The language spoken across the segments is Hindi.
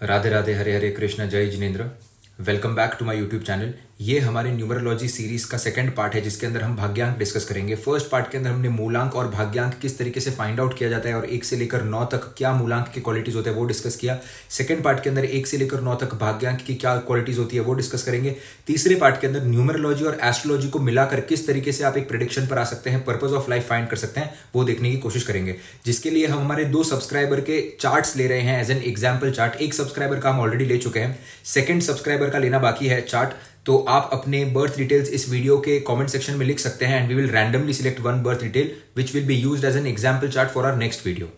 राधे राधे हरे हरे कृष्ण जय Jinendra. Welcome back to my YouTube channel ये हमारे न्यूमरोलॉजी सीरीज़ का सेकंड पार्ट है, जिसके अंदर हम भाग्यांक डिस्कस करेंगे। फ़र्स्ट पार्ट के अंदर हमने मूलांक और भाग्यांक किस तरीके से फाइंड आउट किया जाता है और एक से लेकर नौ तक क्या मूलांक की क्वालिटीज होते हैं, वो डिस्कस किया। सेकंड पार्ट के अंदर एक से लेकर नौ तक भाग्यांक की क्या क्वालिटीज होती है, वो डिस्कस करेंगे। तीसरे पार्ट के अंदर न्यूमरोलॉजी और एस्ट्रोलॉजी को मिलाकर किस तरीके से आप एक प्रडिक्शन पर आ सकते हैं पर्पज ऑफ़ लाइफ फाइंड कर सकते हैं, वो देखने की कोशिश करेंगे। जिसके लिए हम हमारे दो सब्सक्राइबर के चार्ट्स ले रहे हैं एज एन एग्ज़ाम्पल चार्ट एक सब्सक्राइबर का हम ऑलरेडी ले चुके हैं सेकंड सब्सक्राइबर का लेना बाकी है चार्ट तो आप अपने बर्थ डिटेल्स इस वीडियो के कमेंट सेक्शन में लिख सकते हैं and we will randomly select one birth detail which will be used as an example chart for our next video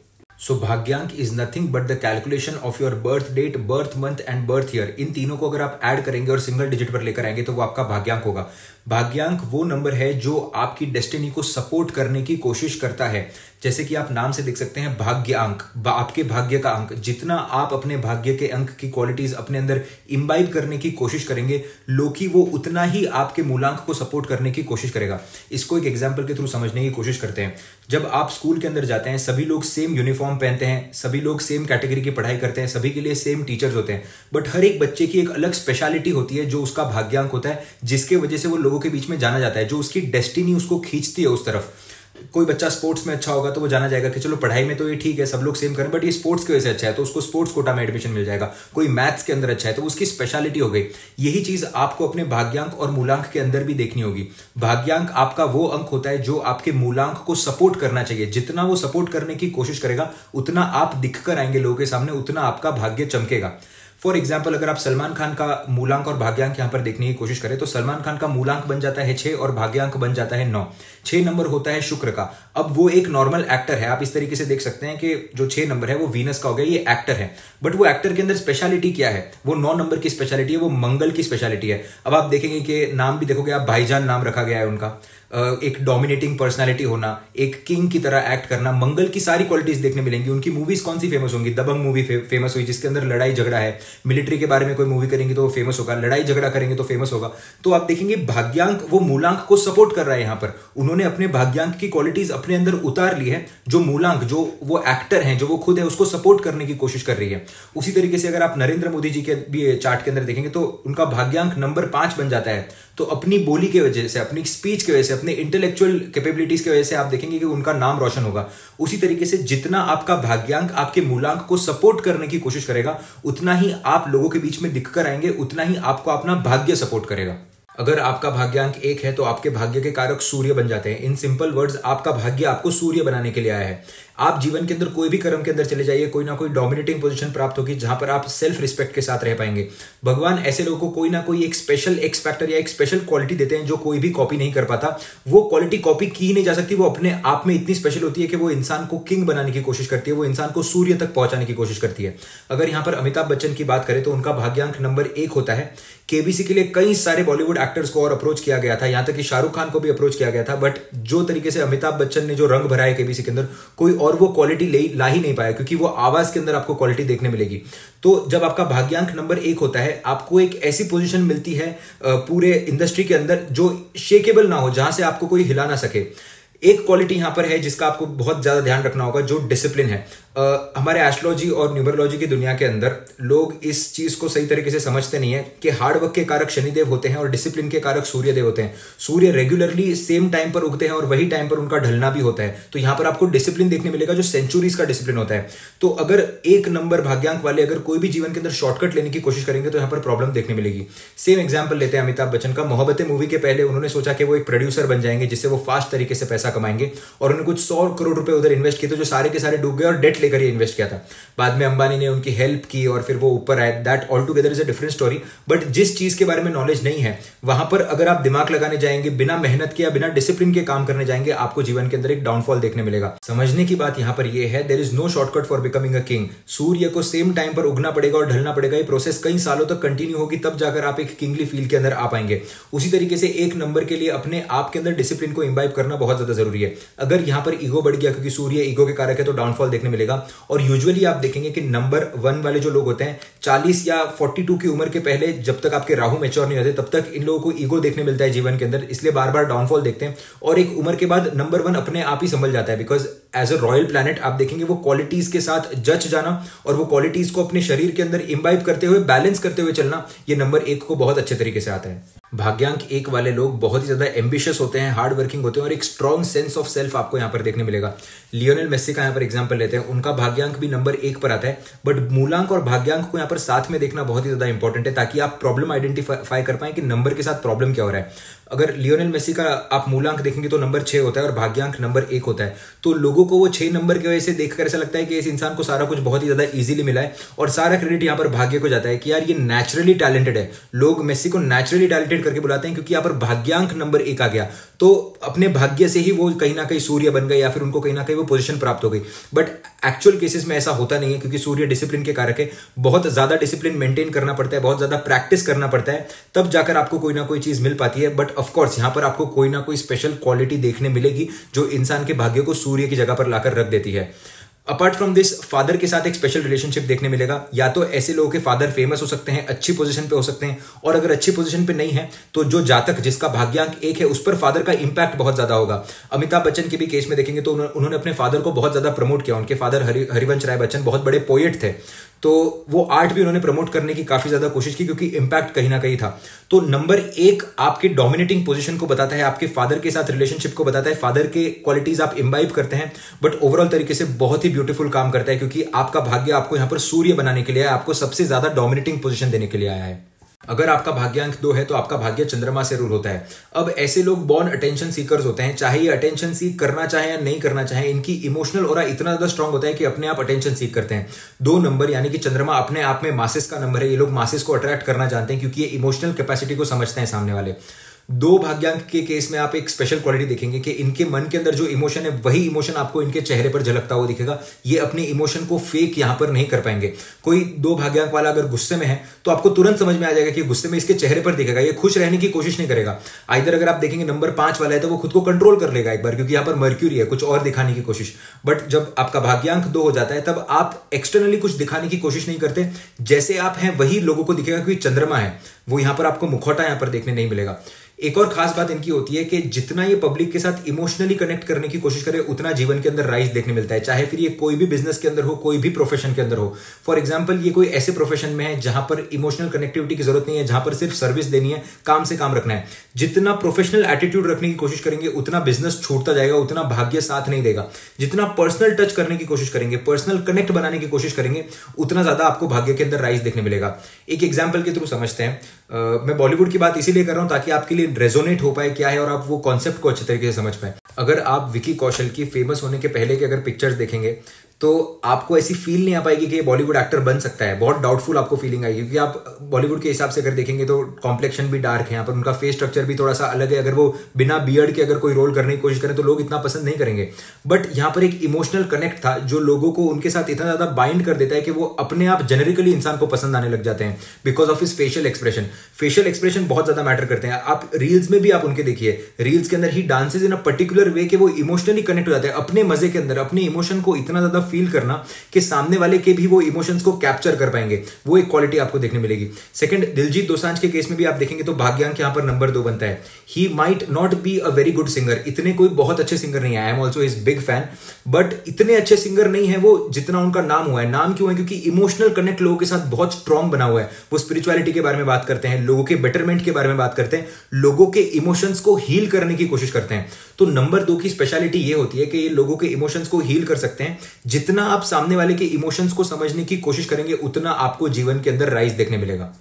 so भाग्यांक is nothing but the calculation of your birth date birth month and birth year इन तीनों को अगर आप ऐड करेंगे और सिंगल डिजिट पर लेकर आएँगे तो वो आपका भाग्यांक होगा। भाग्यांक वो नंबर है जो आपकी डेस्टिनी को सपोर्ट करने की कोशिश करता है। जैसे कि आप नाम से देख सकते हैं भाग्य अंक आपके भाग्य का अंक। जितना आप अपने भाग्य के अंक की क्वालिटीज अपने अंदर इम्बाइब करने की कोशिश करेंगे, लोकी वो उतना ही आपके मूलांक को सपोर्ट करने की कोशिश करेगा। इसको एक एग्ज़ाम्पल के थ्रू समझने की कोशिश करते हैं। जब आप स्कूल के अंदर जाते हैं, सभी लोग सेम यूनिफॉर्म पहनते हैं, सभी लोग सेम कैटेगरी की पढ़ाई करते हैं, सभी के लिए सेम टीचर्स होते हैं। बट हर एक बच्चे की एक अलग स्पेशलिटी होती है जो उसका भाग्यांक होता है, जिसके वजह से वो लोगों के बीच में जाना जाता है, जो उसकी डेस्टिनी उसको खींचती है उस तरफ़। कोई बच्चा स्पोर्ट्स में अच्छा होगा तो वो जाना जाएगा कि चलो पढ़ाई में तो ये ठीक है, सब लोग सेम करें बट ये स्पोर्ट्स की वजह से अच्छा है तो उसको स्पोर्ट्स कोटा में एडमिशन मिल जाएगा। कोई मैथ्स के अंदर अच्छा है तो उसकी स्पेशलिटी हो गई। यही चीज़ आपको अपने भाग्यांक और मूलांक के अंदर भी देखनी होगी। भाग्यांक आपका वो अंक होता है जो आपके मूलांक को सपोर्ट करना चाहिए। जितना वो सपोर्ट करने की कोशिश करेगा, उतना आप दिखकर आएँगे लोगों के सामने, उतना आपका भाग्य चमकेगा। फॉर एग्ज़ाम्पल अगर आप सलमान खान का मूलांक और भाग्यांक यहाँ पर देखने की कोशिश करें तो सलमान खान का मूलांक बन जाता है छह और भाग्यांक बन जाता है नौ। छह नंबर होता है शुक्र का। अब वो एक नॉर्मल एक्टर है। आप इस तरीके से देख सकते हैं कि जो छह नंबर है वो वीनस का हो गया ये एक्टर है। बट वो एक्टर के अंदर स्पेशलिटी क्या है? वो नौ नंबर की स्पेशलिटी है वो मंगल की स्पेशलिटी है। अब आप देखेंगे कि नाम भी देखोगे आप भाईजान नाम रखा गया है उनका। एक डोमिनेटिंग पर्सनालिटी होना एक किंग की तरह एक्ट करना मंगल की सारी क्वालिटीज देखने मिलेंगी। उनकी मूवीज़ कौन सी फ़ेमस होंगी? दबंग मूवी फे, फ़ेमस हुई जिसके अंदर लड़ाई झगड़ा है। मिलिट्री के बारे में कोई मूवी करेंगे तो वो फ़ेमस होगा। लड़ाई झगड़ा करेंगे तो फ़ेमस होगा। तो आप देखेंगे भाग्यांक वो मूलांक को सपोर्ट कर रहा है यहाँ पर। उन्होंने अपने भाग्यांक की क्वालिटीज अपने अंदर उतार ली है, जो मूलांक, जो वो एक्टर है, जो वो खुद है, उसको सपोर्ट करने की कोशिश कर रही है। उसी तरीके से अगर आप नरेंद्र मोदी जी के भी चार्ट के अंदर देखेंगे तो उनका भाग्यांक नंबर पाँच बन जाता है। तो अपनी बोली की वजह से, अपनी स्पीच की वजह से, अपने इंटेलेक्चुअल कैपेबिलिटीज की वजह से आप देखेंगे कि उनका नाम रोशन होगा। उसी तरीके से जितना आपका भाग्यांक, आपके मूलांक को सपोर्ट करने की कोशिश करेगा, उतना ही आप लोगों के बीच में दिखकर आएँगे, उतना ही आपको अपना भाग्य सपोर्ट करेगा। अगर आपका भाग्यांक एक है तो आपके भाग्य के कारक सूर्य बन जाते हैं। इन सिंपल वर्ड्स आपका भाग्य आपको सूर्य बनाने के लिए आया है। आप जीवन के अंदर कोई भी कर्म के अंदर चले जाइए, कोई ना कोई डोमिनेटिंग पोजीशन प्राप्त होगी, जहाँ पर आप सेल्फ रिस्पेक्ट के साथ रह पाएँगे। भगवान ऐसे लोगों को कोई ना कोई एक स्पेशल एक्स फैक्टर या एक स्पेशल क्वालिटी देते हैं जो कोई भी कॉपी नहीं कर पाता। वो क्वालिटी कॉपी की नहीं जा सकती, वो अपने आप में इतनी स्पेशल होती है कि वो इंसान को किंग बनाने की कोशिश करती है, वो इंसान को सूर्य तक पहुँचाने की कोशिश करती है। अगर यहाँ पर अमिताभ बच्चन की बात करें तो उनका भाग्यांक नंबर एक होता है। केबीसी के लिए कई सारे बॉलीवुड एक्टर्स को और अप्रोच किया गया था, यहाँ तक कि शाहरुख खान को भी अप्रोच किया गया था बट जो तरीके से अमिताभ बच्चन ने जो रंग भरा है केबीसी के अंदर, कोई और वो क्वालिटी ले, ला ही नहीं पाया, क्योंकि वो आवाज़ के अंदर आपको क्वालिटी देखने मिलेगी। तो जब आपका भाग्यांक नंबर एक होता है, आपको एक ऐसी पोजीशन मिलती है पूरे इंडस्ट्री के अंदर जो शेकेबल ना हो, जहाँ से आपको कोई हिला ना सके। एक क्वालिटी यहाँ पर है जिसका आपको बहुत ज़्यादा ध्यान रखना होगा, जो डिसिप्लिन है। हमारे एस्ट्रोलॉजी और न्यूमरोलॉजी की दुनिया के अंदर लोग इस चीज़ को सही तरीके से समझते नहीं है कि हार्डवर्क के कारक शनिदेव होते हैं और डिसिप्लिन के कारक सूर्यदेव होते हैं। सूर्य रेगुलरली सेम टाइम पर उगते हैं और वही टाइम पर उनका ढलना भी होता है। तो यहाँ पर आपको डिसिप्लिन देखने मिलेगा जो सेंचुरीज का डिसिप्लिन होता है। तो अगर एक नंबर भाग्यांक वाले अगर कोई भी जीवन के अंदर शॉर्टकट लेने की कोशिश करेंगे तो यहाँ पर प्रॉब्लम देखने मिलेगी। सेम एग्ज़ाम्पल लेते हैं अमिताभ बच्चन का। मोहब्बत मूवी के पहले उन्होंने सोचा कि वो एक प्रोड्यूसर बन जाएँगे, जिससे वो फास्ट तरीके से पैसा कमाएँगे और उन्होंने कुछ सौ करोड़ रुपए उधर इन्वेस्ट किए थे जो सारे के सारे डूब गए और डेट लेकर ही इन्वेस्ट किया था। बाद में अंबानी ने उनकी हेल्प की और फिर वो ऊपर आए। That all together is a different story but जिस चीज़ के बारे में नॉलेज नहीं है, वहाँ पर अगर आप दिमाग लगाने जाएँगे, बिना मेहनत के या बिना डिसिप्लिन के काम करने जाएँगे, आपको जीवन के अंदर एक डाउनफॉल देखने मिलेगा। समझने की बात यहाँ पर यह है there is no shortcut for becoming a king Surya को सेम टाइम पर उगना पड़ेगा और ढलना पड़ेगा। ये प्रोसेस कई सालों तक कंटिन्यू होगी, तब जाकर आप एक किंगली फ़ील्ड के अंदर आ पाएँगे। उसी तरीके से एक नंबर के लिए अपने आप के अंदर डिसिप्लिन को इंबाइब करना बहुत ज़्यादा ज़रूरी है। अगर यहाँ पर ईगो बढ़ गया, क्योंकि सूर्य ईगो के कारक है तो डाउनफॉल देखने मिलेगा। और यूजुअली आप देखेंगे कि नंबर वन वाले जो लोग होते हैं, चालीस या फोर्टी टू की उम्र के पहले जब तक आपके राहु मेच्योर नहीं होते, तब तक इन लोगों को ईगो देखने मिलता है जीवन के अंदर, इसलिए बार बार डाउनफॉल देखते हैं। और एक उम्र के बाद नंबर वन अपने आप ही संभल जाता है because as a royal planet आप देखेंगे वो क्वालिटीज के साथ जच जाना और वो क्वालिटीज को अपने शरीर के अंदर इम्बाइब करते हुए बैलेंस करते हुए चलना, ये नंबर एक को बहुत अच्छे तरीके से आता है। भाग्यांक एक वाले लोग बहुत ही ज़्यादा एम्बिशियस होते हैं हार्ड वर्किंग होते हैं और एक स्ट्रॉन्ग सेंस ऑफ़ सेल्फ आपको यहाँ पर देखने मिलेगा। लियोनल मेस्सी का यहाँ पर एग्ज़ाम्पल लेते हैं, उनका भाग्यांक भी नंबर एक पर आता है बट मूलांक और भाग्यांक को यहाँ पर साथ में देखना बहुत ही ज़्यादा इंपॉर्टेंट है, ताकि आप प्रॉब्लम आइडेंटिफाई कर पाए कि नंबर के साथ प्रॉब्लम क्या हो रहा है। अगर लियोनल मेसी का आप मूलांक देखेंगे तो नंबर छह होता है और भाग्यांक नंबर एक होता है। तो लोगों को वो छह नंबर की वजह से देखकर ऐसा लगता है कि इस इंसान को सारा कुछ बहुत ही ज़्यादा इजीली मिला है और सारा क्रेडिट यहाँ पर भाग्य को जाता है कि यार ये नेचुरली टैलेंटेड है। लोग मेसी को नेचुरली टैलेंटेड करके बुलाते हैं क्योंकि यहाँ पर भाग्यांक नंबर एक आ गया। तो अपने भाग्य से ही वो कहीं ना कहीं सूर्य बन गए या फिर उनको कहीं ना कहीं वो पोजिशन प्राप्त हो गई। बट एक्चुअल केसेस में ऐसा होता नहीं है, क्योंकि सूर्य डिसिप्लिन के कारक है। बहुत ज़्यादा डिसिप्लिन मेंटेन करना पड़ता है, बहुत ज़्यादा प्रैक्टिस करना पड़ता है, तब जाकर आपको कोई ना कोई चीज़ मिल पाती है। बट ऑफकोर्स यहाँ पर आपको कोई ना कोई स्पेशल क्वालिटी देखने मिलेगी, जो इंसान के भाग्य को सूर्य की जगह पर लाकर रख देती है। अपार्ट फ्रॉम दिस फादर के साथ एक स्पेशल रिलेशनशिप देखने मिलेगा। या तो ऐसे लोगों के फादर फ़ेमस हो सकते हैं, अच्छी पोजीशन पे हो सकते हैं, और अगर अच्छी पोजीशन पे नहीं है तो जो जातक जिसका भाग्यांक एक है, उस पर फादर का इंपैक्ट बहुत ज़्यादा होगा। अमिताभ बच्चन के भी केस में देखेंगे तो उन्होंने अपने फादर को बहुत ज़्यादा प्रमोट किया। उनके फादर हरि, हरिवंश राय बच्चन बहुत बड़े पोएट थे। तो वो आर्ट भी उन्होंने प्रमोट करने की काफ़ी ज़्यादा कोशिश की क्योंकि इंपैक्ट कहीं ना कहीं था। तो नंबर एक आपके डोमिनेटिंग पोजीशन को बताता है, आपके फादर के साथ रिलेशनशिप को बताता है फादर के क्वालिटीज आप इम्बाइब करते हैं बट ओवरऑल तरीके से बहुत ही ब्यूटीफुल काम करता है क्योंकि आपका भाग्य आपको यहाँ पर सूर्य बनाने के लिए आया आपको सबसे ज़्यादा डोमिनेटिंग पोजिशन देने के लिए आया है। अगर आपका भाग्यांक दो है तो आपका भाग्य चंद्रमा से रूल होता है। अब ऐसे लोग बॉर्न अटेंशन सीकर्स होते हैं, चाहे ये अटेंशन सीक करना चाहे या नहीं करना चाहे, इनकी इमोशनल और इतना ज़्यादा स्ट्रांग होता है कि अपने आप अटेंशन सीक करते हैं। दो नंबर यानी कि चंद्रमा अपने आप में मासिस का नंबर है, ये लोग मासिस को अट्रैक्ट करना जानते हैं, क्योंकि ये इमोशनल कैपेसिटी को समझते हैं सामने वाले। दो भाग्यांक के केस में आप एक स्पेशल क्वालिटी देखेंगे कि इनके मन के अंदर जो इमोशन है, वही इमोशन आपको इनके चेहरे पर झलकता हुआ दिखेगा। ये अपने इमोशन को फेक यहाँ पर नहीं कर पाएँगे। कोई दो भाग्यांक वाला अगर गुस्से में है तो आपको तुरंत समझ में आ जाएगा कि गुस्से में इसके चेहरे पर दिखेगा। ये खुश रहने की कोशिश नहीं करेगा। इधर अगर आप देखेंगे नंबर पाँच वाला है तो वो खुद को कंट्रोल कर लेगा एक बार, क्योंकि यहाँ पर मर्क्यूरी है, कुछ और दिखाने की कोशिश। बट जब आपका भाग्यांक दो हो जाता है, तब आप एक्सटर्नली कुछ दिखाने की कोशिश नहीं करते। जैसे आप हैं, वही लोगों को दिखेगा क्योंकि चंद्रमा है। वो यहाँ पर आपको मुखौटा यहाँ पर देखने नहीं मिलेगा। एक और खास बात इनकी होती है कि जितना ये पब्लिक के साथ इमोशनली कनेक्ट करने की कोशिश करे, उतना जीवन के अंदर राइज देखने मिलता है। चाहे फिर ये कोई भी बिज़नेस के अंदर हो, कोई भी प्रोफेशन के अंदर हो। फॉर एग्ज़ाम्पल ये कोई ऐसे प्रोफेशन में है जहाँ पर इमोशनल कनेक्टिविटी की ज़रूरत नहीं है, जहाँ पर सिर्फ़ सर्विस देनी है, काम से काम रखना है। जितना प्रोफेशनल एटीट्यूड रखने की कोशिश करेंगे, उतना बिज़नेस छूटता जाएगा, उतना भाग्य साथ नहीं देगा। जितना पर्सनल टच करने की कोशिश करेंगे पर्सनल कनेक्ट बनाने की कोशिश करेंगे, उतना ज़्यादा आपको भाग्य के अंदर राइज देखने मिलेगा। एक एग्ज़ाम्पल के थ्रू समझते हैं। मैं बॉलीवुड की बात इसीलिए कर रहा हूँ ताकि आपके लिए रेजोनेट हो पाए क्या है और आप वो कॉन्सेप्ट को अच्छे तरीके से समझ पाए। अगर आप विकी कौशल की फ़ेमस होने के पहले के अगर पिक्चर्स देखेंगे तो आपको ऐसी फील नहीं आ पाएगी कि ये बॉलीवुड एक्टर बन सकता है। बहुत डाउटफुल आपको फीलिंग आएगी, क्योंकि आप बॉलीवुड के हिसाब से अगर देखेंगे तो कॉम्प्लेक्शन भी डार्क है, यहाँ पर उनका फेस स्ट्रक्चर भी थोड़ा सा अलग है। अगर वो बिना बियर्ड के अगर कोई रोल करने की कोशिश करें तो लोग इतना पसंद नहीं करेंगे। बट यहाँ पर एक इमोशनल कनेक्ट था, जो लोगों को उनके साथ इतना ज़्यादा बाइंड कर देता है कि वो अपने आप जेनरिकली इंसान को पसंद आने लग जाते हैं बिकॉज़ ऑफ़ इस फेशियल एक्सप्रेशन फेशियल एक्सप्रेशन बहुत ज़्यादा मैटर करते हैं। आप रील्स में भी आप उनके देखिए रील्स के अंदर ही dances in a particular way के वो इमोशनली कनेक्ट हो जाते हैं। अपने मज़े के अंदर, अपने इमोशन को इतना ज़्यादा फील करना कि सामने वाले के भी वो इमोशंस को कैप्चर कर पाएँगे। वो एक क्वालिटी आपको देखने मिलेगी। सेकंड दिलजीत दोसांझ के केस में भी आप देखेंगे तो भाग्यांक यहाँ पर नंबर दो बनता है। He might not be a very good singer इतने कोई बहुत अच्छे सिंगर नहीं है। I am also is big fan but इतने अच्छे सिंगर नहीं है वो जितना उनका नाम हुआ है। नाम क्यों है? क्योंकि इमोशनल कनेक्ट लोगों के साथ बहुत स्ट्रांग बना हुआ है। वो स्पिरिचुअलिटी के बारे में बात करते हैं, लोगों के बेटरमेंट के बारे में बात करते हैं, लोगों के इमोशंस को हील करने की कोशिश करते हैं। तो नंबर दो की स्पेशलिटी ये होती है कि ये लोगों के इमोशंस को हील कर सकते हैं जितना आप सामने वाले के इमोशंस को समझने की कोशिश करेंगे, उतना आपको जीवन के अंदर राइज देखने मिलेगा।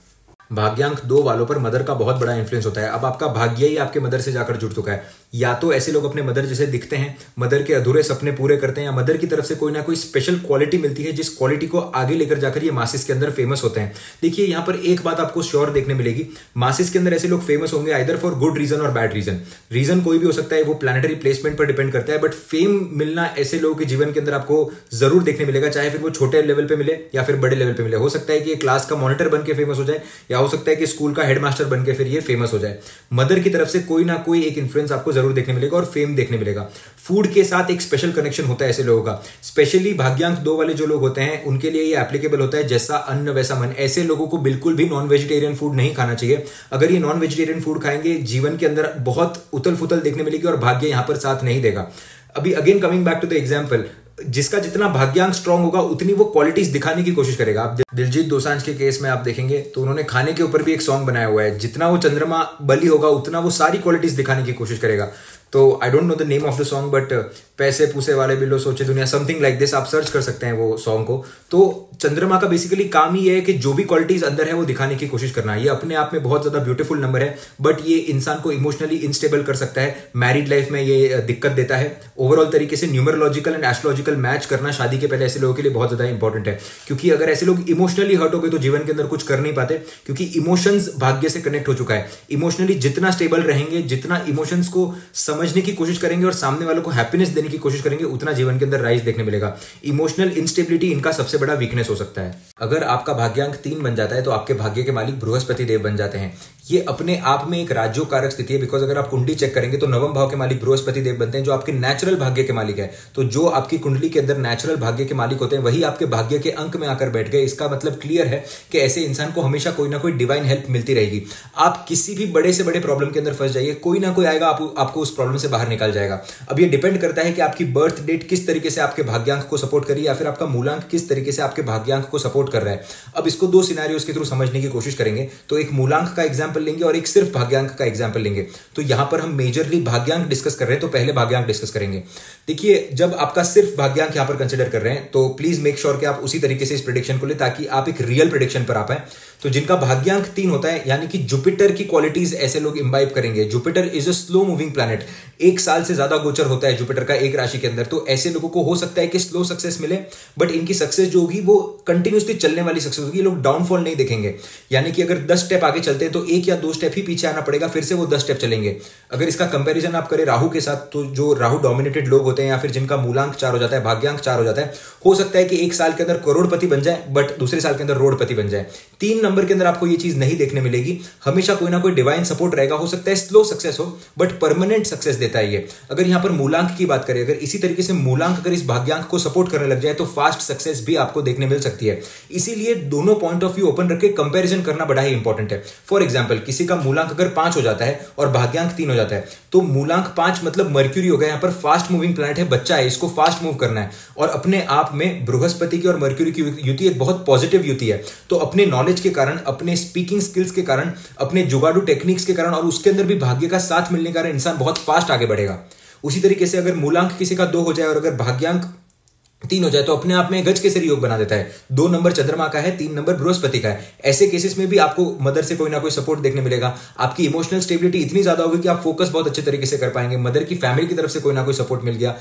भाग्यांक दो वालों पर मदर का बहुत बड़ा इंफ्लुएंस होता है। अब आपका भाग्य ही आपके मदर से जाकर जुड़ चुका है। या तो ऐसे लोग अपने मदर जैसे दिखते हैं, मदर के अधूरे सपने पूरे करते हैं, या मदर की तरफ़ से कोई ना कोई स्पेशल क्वालिटी मिलती है, जिस क्वालिटी को आगे लेकर जाकर ये मासिस के अंदर फ़ेमस होते हैं। देखिए, यहाँ पर एक बात आपको श्योर देखने मिलेगी। मासिस के अंदर ऐसे लोग फ़ेमस होंगे आइदर फॉर गुड रीजन और बैड रीजन रीजन कोई भी हो सकता है, वो प्लानिटरी प्लेसमेंट पर डिपेंड करता है बट फेम मिलना ऐसे लोगों के जीवन के अंदर आपको ज़रूर देखने मिलेगा, चाहे फिर वो छोटे लेवल पे मिले या फिर बड़े लेवल पे मिले। हो सकता है कि क्लास का मॉनिटर बन फ़ेमस हो जाए, या हो सकता है कि स्कूल का हेडमास्टर बनकर फिर ये फ़ेमस हो जाए। मदर की तरफ़ से कोई ना कोई एक इन्फ्लुएंस आपको ज़रूर देखने मिलेगा और फेम देखने मिलेगा। फ़ूड के साथ एक स्पेशल कनेक्शन होता है ऐसे लोगों का। स्पेशली भाग्यांक दो वाले जो लोग होते हैं, उनके लिए ये एप्लीकेबल होता है, जैसा अन्न, वैसा मन। ऐसे लोगों को बिल्कुल भी नॉन वेजिटेरियन फ़ूड नहीं खाना चाहिए। अगर ये नॉन वेजिटेरियन फ़ूड खाएँगे, जीवन के अंदर बहुत उतल फुतल देखने मिलेगी और भाग्य यहाँ पर साथ नहीं देगा। अभी again coming back to the example जिसका जितना भाग्यांक स्ट्रांग होगा, उतनी वो क्वालिटीज दिखाने की कोशिश करेगा। आप दिलजीत दोसांझ के केस में आप देखेंगे तो उन्होंने खाने के ऊपर भी एक सॉन्ग बनाया हुआ है, जितना वो चंद्रमा बली होगा, उतना वो सारी क्वालिटीज दिखाने की कोशिश करेगा। तो I don't know the name of the song but पैसे पूसे वाले बिलो सोचे दुनिया समथिंग लाइक दिस आप सर्च कर सकते हैं वो सॉन्ग को। तो चंद्रमा का बेसिकली काम ही है कि जो भी क्वालिटीज अंदर है, वो दिखाने की कोशिश करना। ये अपने आप में बहुत ज़्यादा ब्यूटीफुल नंबर है बट ये इंसान को इमोशनली इनस्टेबल कर सकता है मैरिड लाइफ में ये दिक्कत देता है। ओवरऑल तरीके से न्यूमरोलॉजिकल एंड एस्ट्रोलॉजिकल मैच करना शादी के पहले ऐसे लोगों के लिए बहुत ज़्यादा इंपॉर्टेंट है, क्योंकि अगर ऐसे लोग इमोशनली हर्ट हो गए तो जीवन के अंदर कुछ कर नहीं पाते, क्योंकि इमोशंस भाग्य से कनेक्ट हो चुका है। इमोशनली जितना स्टेबल रहेंगे, जितना इमोशंस को समझने की कोशिश करेंगे और सामने वालों को हैप्पीनेस देने की कोशिश करेंगे, उतना जीवन के अंदर राइज देखने मिलेगा। इमोशनल इंस्टेबिलिटी इनका सबसे बड़ा वीकनेस हो सकता है। अगर आपका भाग्यांक तीन बन जाता है तो आपके भाग्य के मालिक बृहस्पति देव बन जाते हैं। ये अपने आप में एक राज्यों कारक स्थिति है बिकॉज़ अगर आप कुंडली चेक करेंगे तो नवम भाव के मालिक बृहस्पति देव बनते हैं जो आपके नेचुरल भाग्य के मालिक है। तो जो आपकी कुंडली के अंदर नेचुरल भाग्य के मालिक होते हैं वही आपके भाग्य के अंक में आकर बैठ गए। इसका मतलब क्लियर है कि ऐसे इंसान को हमेशा कोई ना कोई डिवाइन हेल्प मिलती रहेगी। आप किसी भी बड़े से बड़े प्रॉब्लम के अंदर फंस जाइए कोई ना कोई आएगा आप, आपको उस प्रॉब्लम से बाहर निकाल जाएगा। अब ये डिपेंड करता है कि आपकी बर्थ डेट किस तरीके से आपके भाग्यांक को सपोर्ट करिए या फिर आपका मूलांक किस तरीके से आपके भाग्यांक को सपोर्ट कर रहा है। अब इसको दो सिनारियों के थ्रू समझने की कोशिश करेंगे। तो एक मूलांक का एग्ज़ाम्पल लेंगे और एक सिर्फ़ भाग्यांक का एग्ज़ाम्पल लेंगे। तो यहाँ पर हम मेजरली भाग्यांक डिस्कस कर रहे हैं तो पहले भाग्यांक डिस्कस करेंगे। देखिए, जब आपका सिर्फ़ भाग्यांक यहाँ पर कंसिडर कर रहे हैं तो प्लीज़ मेक श्योर कि आप उसी तरीके से इस प्रिडिक्शन को ले ताकि आप एक रियल प्रिडिक्शन पर आ पाए। तो जिनका भाग्यांक तीन होता है, यानी कि जुपिटर की क्वालिटीज ऐसे लोग इंबाइब करेंगे। Jupiter is a slow moving planet एक साल से ज़्यादा गोचर होता है जुपिटर का एक राशि के अंदर तो ऐसे लोगों को हो सकता है कि स्लो सक्सेस मिले बट इनकी सक्सेस जो होगी, वो कंटिन्यूसली चलने वाली सक्सेस होगी। लोग डाउनफॉल नहीं देखेंगे। यानी कि अगर दस स्टेप आगे चलते हैं तो एक या दो स्टेप ही पीछे आना पड़ेगा, फिर से वो दस स्टेप चलेंगे। अगर इसका कंपेरिजन आप करें राहु के साथ तो जो राहु डोमिनेटेड लोग होते हैं, या फिर जिनका मूलांक चार हो जाता है, भाग्यांक चार हो जाता है, हो सकता है कि एक साल के अंदर करोड़पति बन जाए बट दूसरे साल के अंदर रोडपति बन जाए। तीन नंबर के अंदर आपको ये चीज़ नहीं देखने मिलेगी। हमेशा कोई ना कोई डिवाइन सपोर्ट रहेगा, हो सकता है स्लो सक्सेस हो बट परमानेंट सक्सेस देता है ये। अगर यहाँ पर मूलांक की बात करें, अगर इसी तरीके से मूलांक अगर इस भाग्यांक को सपोर्ट करने लग जाए तो फास्ट सक्सेस भी आपको देखने मिल सकती है। इसीलिए दोनों पॉइंट ऑफ़ व्यू ओपन रखे कंपेरिजन करना बड़ा ही इंपॉर्टेंट है। फॉर एग्ज़ाम्पल किसी का मूलांक अगर पाँच हो जाता है और भाग्यांक तीन हो जाता है तो मूलांक पाँच मतलब मर्क्यूरी हो गया यहाँ पर फास्ट मूविंग प्लानट है, बच्चा है, इसको फास्ट मूव करना है। और अपने आप में बृहस्पति की और मर्क्यूरी की युति एक बहुत पॉजिटिव युति है। तो अपने के कारण, अपने स्पीकिंग स्किल्स के कारण, अपने जुगाड़ू टेक्निक्स के कारण और उसके अंदर भी भाग्य का साथ मिलने के कारण इंसान बहुत फास्ट आगे बढ़ेगा। उसी तरीके से अगर मूलांक किसी का दो हो जाए और अगर भाग्यांक तीन हो जाए तो अपने आप में गज के योग बना देता है। दो नंबर चंद्रमा का है, तीन नंबर बृहस्पति का है। ऐसे केसेस में भी आपको मदर से कोई ना कोई सपोर्ट देखने मिलेगा। आपकी इमोशनल स्टेबिलिटी इतनी ज़्यादा होगी कि आप फोकस बहुत अच्छे तरीके से कर पाएँगे। मदर की फैमिली की तरफ़ से कोई ना कोई सपोर्ट मिल गया।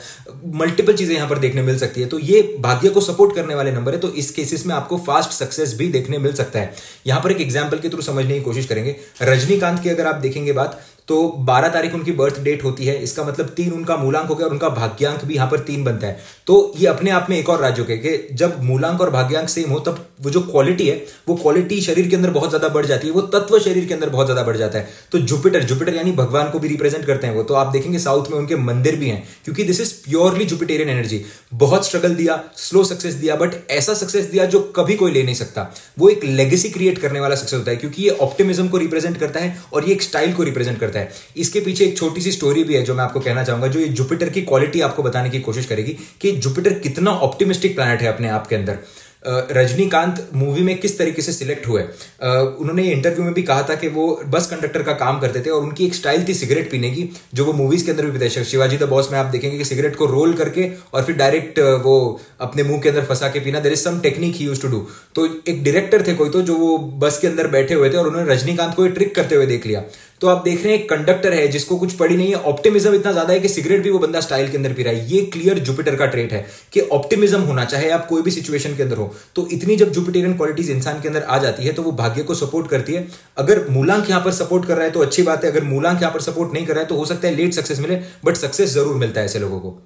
मल्टीपल चीज़ें यहाँ पर देखने मिल सकती है। तो ये भाग्य को सपोर्ट करने वाले नंबर है। तो इस केसेस में आपको फास्ट सक्सेस भी देखने मिल सकता है। यहाँ पर एक एग्ज़ाम्पल के थ्रू समझने की कोशिश करेंगे। रजनीकांत की अगर आप देखेंगे बात तो 12 तारीख उनकी बर्थ डेट होती है, इसका मतलब तीन उनका मूलांक हो गया और उनका भाग्यांक भी यहाँ पर तीन बनता है। तो ये अपने आप में एक और राज्य के, कि जब मूलांक और भाग्यांक सेम हो, तब वो जो क्वालिटी है, वो क्वालिटी शरीर के अंदर बहुत ज़्यादा बढ़ जाती है, वो तत्व शरीर के अंदर बहुत ज़्यादा बढ़ जाता है। तो जुपिटर जुपिटर यानी भगवान को भी रिप्रेजेंट करते हैं वो। तो आप देखेंगे साउथ में उनके मंदिर भी हैं, क्योंकि this is purely Jupiterian energy बहुत स्ट्रगल दिया स्लो सक्सेस दिया बट ऐसा सक्सेस दिया जो कभी कोई ले नहीं सकता। वो एक लेगेसी क्रिएट करने वाला सक्सेस होता है, क्योंकि ये ऑप्टिमिज्म को रिप्रेजेंट करता है और ये एक स्टाइल को रिप्रेजेंट करता है। इसके पीछे एक छोटी सी स्टोरी भी है जो मैं आपको कहना चाहूँगा, जो ये जुपिटर की क्वालिटी आपको बताने की कोशिश करेगी कि जुपिटर कितना ऑप्टिमिस्टिक प्लैनेट है अपने आप के अंदर। रजनीकांत मूवी में किस तरीके से सिलेक्ट हुए? उन्होंने इंटरव्यू में भी कहा था कि वो बस कंडक्टर का काम करते थे और उनकी एक स्टाइल थी सिगरेट पीने की जो वो मूवीज़ के अंदर भी पीते शिवाजी द बॉस में आप देखेंगे कि सिगरेट को रोल करके और फिर डायरेक्ट वो अपने मुँह के अंदर फंसा के पीना। There is some technique he use to do तो एक डायरेक्टर थे कोई तो जो वो बस के अंदर बैठे हुए थे और उन्होंने रजनीकांत को ट्रिक करते हुए देख लिया। तो आप देख रहे हैं कंडक्टर है जिसको कुछ पड़ी नहीं है। ऑप्टिमिज्म इतना ज़्यादा है कि सिगरेट भी वो बंदा स्टाइल के अंदर पी रहा है। ये क्लियर जुपिटर का ट्रेट है कि ऑप्टिमिज्म होना, चाहे आप कोई भी सिचुएशन के अंदर हो। तो इतनी जब जुपिटेरियन क्वालिटीज इंसान के अंदर आ जाती है तो वो भाग्य को सपोर्ट करती है। अगर मूलांक यहाँ पर सपोर्ट कर रहा है तो अच्छी बात है। अगर मूलांक यहाँ पर सपोर्ट नहीं कर रहा है तो हो सकता है लेट सक्सेस मिले बट सक्सेस ज़रूर मिलता है ऐसे लोगों को।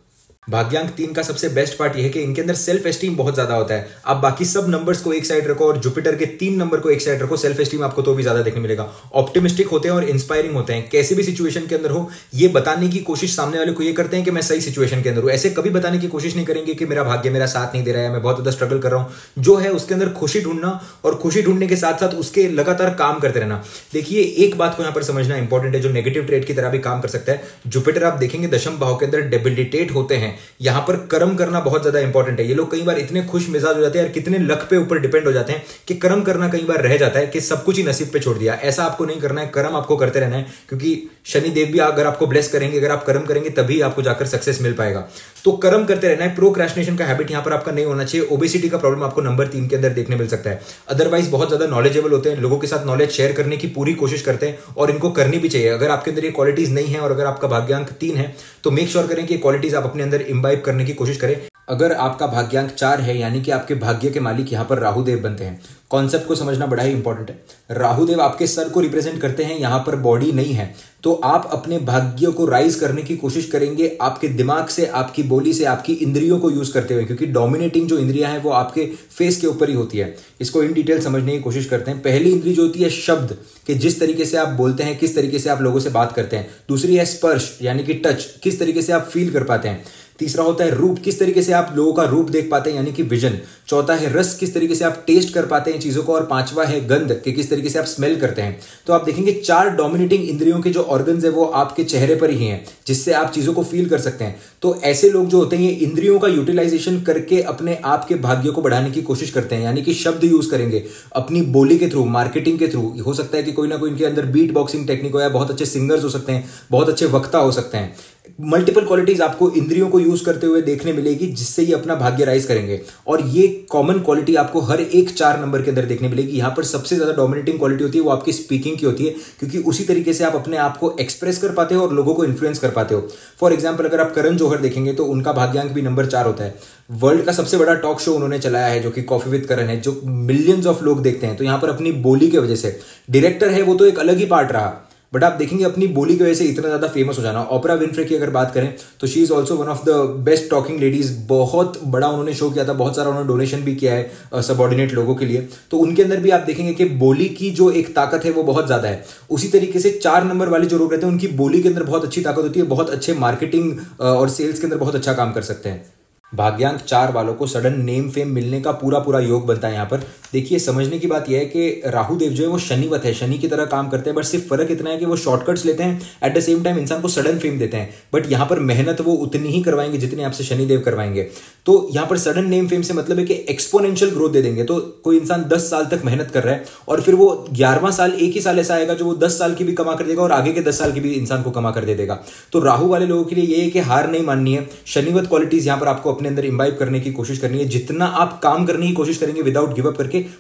भाग्यांक तीन का सबसे बेस्ट पार्ट यह है कि इनके अंदर सेल्फ एस्टीम बहुत ज़्यादा होता है। आप बाकी सब नंबर्स को एक साइड रखो और जुपिटर के तीन नंबर को एक साइड रखो सेल्फ एस्टीम आपको तो भी ज़्यादा देखने मिलेगा। ऑप्टिमिस्टिक होते हैं और इंस्पायरिंग होते हैं। कैसे भी सिचुएशन के अंदर हो, ये बताने की कोशिश सामने वाले को ये करते हैं कि मैं सही सिचुएशन के अंदर हूँ। ऐसे कभी बताने की कोशिश नहीं करेंगे कि मेरा भाग्य मेरा साथ नहीं दे रहा है, मैं बहुत ज़्यादा स्ट्रगल कर रहा हूँ। जो है उसके अंदर खुशी ढूंढना और खुशी ढूँढने के साथ साथ उसके लगातार काम करते रहना। देखिए, एक बात को यहाँ पर समझना इंपॉर्टेंट है, जो नेगेटिव ट्रेड की तरह भी काम कर सकता है। जुपिटर आप देखेंगे दशम भाव के अंदर डेबिलिटेट होते हैं। यहाँ पर कर्म करना बहुत ज़्यादा इंपॉर्टेंट है। ये लोग कई बार इतने खुश मिजाज हो जाते हैं और कितने लक पे ऊपर डिपेंड हो जाते हैं कि कर्म करना कई बार रह जाता है कि सब कुछ ही नसीब पे छोड़ दिया। ऐसा आपको नहीं करना है, कर्म आपको करते रहना है, क्योंकि शनि देव भी अगर आपको ब्लेस करेंगे, अगर आप कर्म करेंगे, तभी आपको जाकर सक्सेस मिल पाएगा। तो कर्म करते रहना है प्रोक्रेशनेशन का हैबिट यहाँ पर आपका नहीं होना चाहिए। ओबेसिटी का प्रॉब्लम आपको नंबर तीन के अंदर देखने मिल सकता है। अदरवाइज़ बहुत ज़्यादा नॉलेजेबल होते हैं, लोगों के साथ नॉलेज शेयर करने की पूरी कोशिश करते हैं और इनको करनी भी चाहिए। अगर आपके अंदर ये क्वालिटीज नहीं है और अगर आपका भाग्यांक तीन है तो मेक श्योर करें कि क्वालिटीज आप अपने अंदर इम्बाइब करने की कोशिश करें। अगर आपका भाग्यांक चार है, यानी कि आपके भाग्य के मालिक यहाँ पर राहुदेव बनते हैं। कॉन्सेप्ट को समझना बड़ा ही इंपॉर्टेंट है। राहुदेव आपके सर को रिप्रेजेंट करते हैं, यहाँ पर बॉडी नहीं है। तो आप अपने भाग्य को राइज करने की कोशिश करेंगे, आपके दिमाग से, आपकी बोली से, आपकी इंद्रियों को यूज़ करते हुए, क्योंकि डोमिनेटिंग जो इंद्रियाँ हैं, वो आपके फेस के ऊपर ही होती है। इसको इन डिटेल समझने की कोशिश करते हैं। पहली इंद्री जो होती है, शब्द, कि जिस तरीके से आप बोलते हैं, किस तरीके से आप लोगों से बात करते हैं। दूसरी है स्पर्श, यानी कि टच किस तरीके से आप फील कर पाते हैं। तीसरा होता है रूप, किस तरीके से आप लोगों का रूप देख पाते हैं, यानी कि विजन चौथा है, रस किस तरीके से आप टेस्ट कर पाते हैं चीज़ों को और पांचवा है, गंध कि किस तरीके से आप स्मेल करते हैं। तो आप देखेंगे, चार डोमिनेटिंग इंद्रियों के जो ऑर्गन्स है, वो आपके चेहरे पर ही हैं, जिससे आप चीज़ों को फील कर सकते हैं। तो ऐसे लोग जो होते हैं, ये इंद्रियों का यूटिलाइजेशन करके अपने आप के भाग्य को बढ़ाने की कोशिश करते हैं, यानी कि शब्द यूज़ करेंगे, अपनी बोली के थ्रू मार्केटिंग के थ्रू हो सकता है कि कोई ना कोई इनके अंदर बीट बॉक्सिंग टेक्निक हो या बहुत अच्छे सिंगर्स हो सकते हैं, बहुत अच्छे वक्ता हो सकते हैं। मल्टीपल क्वालिटीज आपको इंद्रियों को यूज़ करते हुए देखने मिलेगी, जिससे ये अपना भाग्य राइज करेंगे। और ये कॉमन क्वालिटी आपको हर एक चार नंबर के अंदर देखने मिलेगी। यहाँ पर सबसे ज़्यादा डोमिनेटिंग क्वालिटी होती है, वो आपकी स्पीकिंग की होती है, क्योंकि उसी तरीके से आप अपने आप को एक्सप्रेस कर पाते हो और लोगों को इन्फ्लुएंस कर पाते हो। फॉर एग्ज़ाम्पल अगर आप करण जौहर देखेंगे तो उनका भाग्यांक भी नंबर चार होता है। वर्ल्ड का सबसे बड़ा टॉक शो उन्होंने चलाया है, जो कि कॉफ़ी विद करण है, जो मिलियंस ऑफ़ लोग देखते हैं। तो यहाँ पर अपनी बोली की वजह से डायरेक्टर है, वो तो एक अलग ही पार्ट रहा। बट आप देखेंगे अपनी बोली की वजह से इतना ज़्यादा फ़ेमस हो जाना। ओपरा विनफ्रे की अगर बात करें तो she is also one of the best talking ladies बहुत बड़ा उन्होंने शो किया था, बहुत सारा उन्होंने डोनेशन भी किया है सबॉर्डिनेट लोगों के लिए। तो उनके अंदर भी आप देखेंगे कि बोली की जो एक ताकत है, वो बहुत ज़्यादा है। उसी तरीके से चार नंबर वाले जो लोग रहते हैं, उनकी बोली के अंदर बहुत अच्छी ताकत होती है, बहुत अच्छे मार्केटिंग और सेल्स के अंदर बहुत अच्छा काम कर सकते हैं। भाग्यांक चार वालों को सडन नेम फेम मिलने का पूरा पूरा योग बनता है यहाँ पर। देखिए, समझने की बात यह है कि राहु देव जो है वो शनिवत है, शनि की तरह काम करते हैं, बट सिर्फ़ फ़र्क इतना है कि वो शॉर्टकट्स लेते हैं एट द सेम टाइम इंसान को सडन फेम देते हैं बट यहाँ पर मेहनत वो उतनी ही करवाएँगे जितनी आपसे शनिदेव करवाएँगे। तो यहाँ पर सडन नेम फेम से मतलब है कि एक्सपोनेंशियल ग्रोथ दे देंगे। तो कोई इंसान दस साल तक मेहनत कर रहा है और फिर वो ग्यारहवां साल एक ही साल ऐसा आएगा जो वो दस साल की भी कमा कर देगा और आगे के दस साल की भी इंसान को कमा कर दे देगा। तो राहु वाले लोगों के लिए ये है कि हार नहीं माननी है। शनिवत क्वालिटीज यहाँ पर आपको अपने अंदर इंबाइब करने की कोशिश करनी है। जितना आप काम करने की कोशिश करेंगे विदाउट गिव अप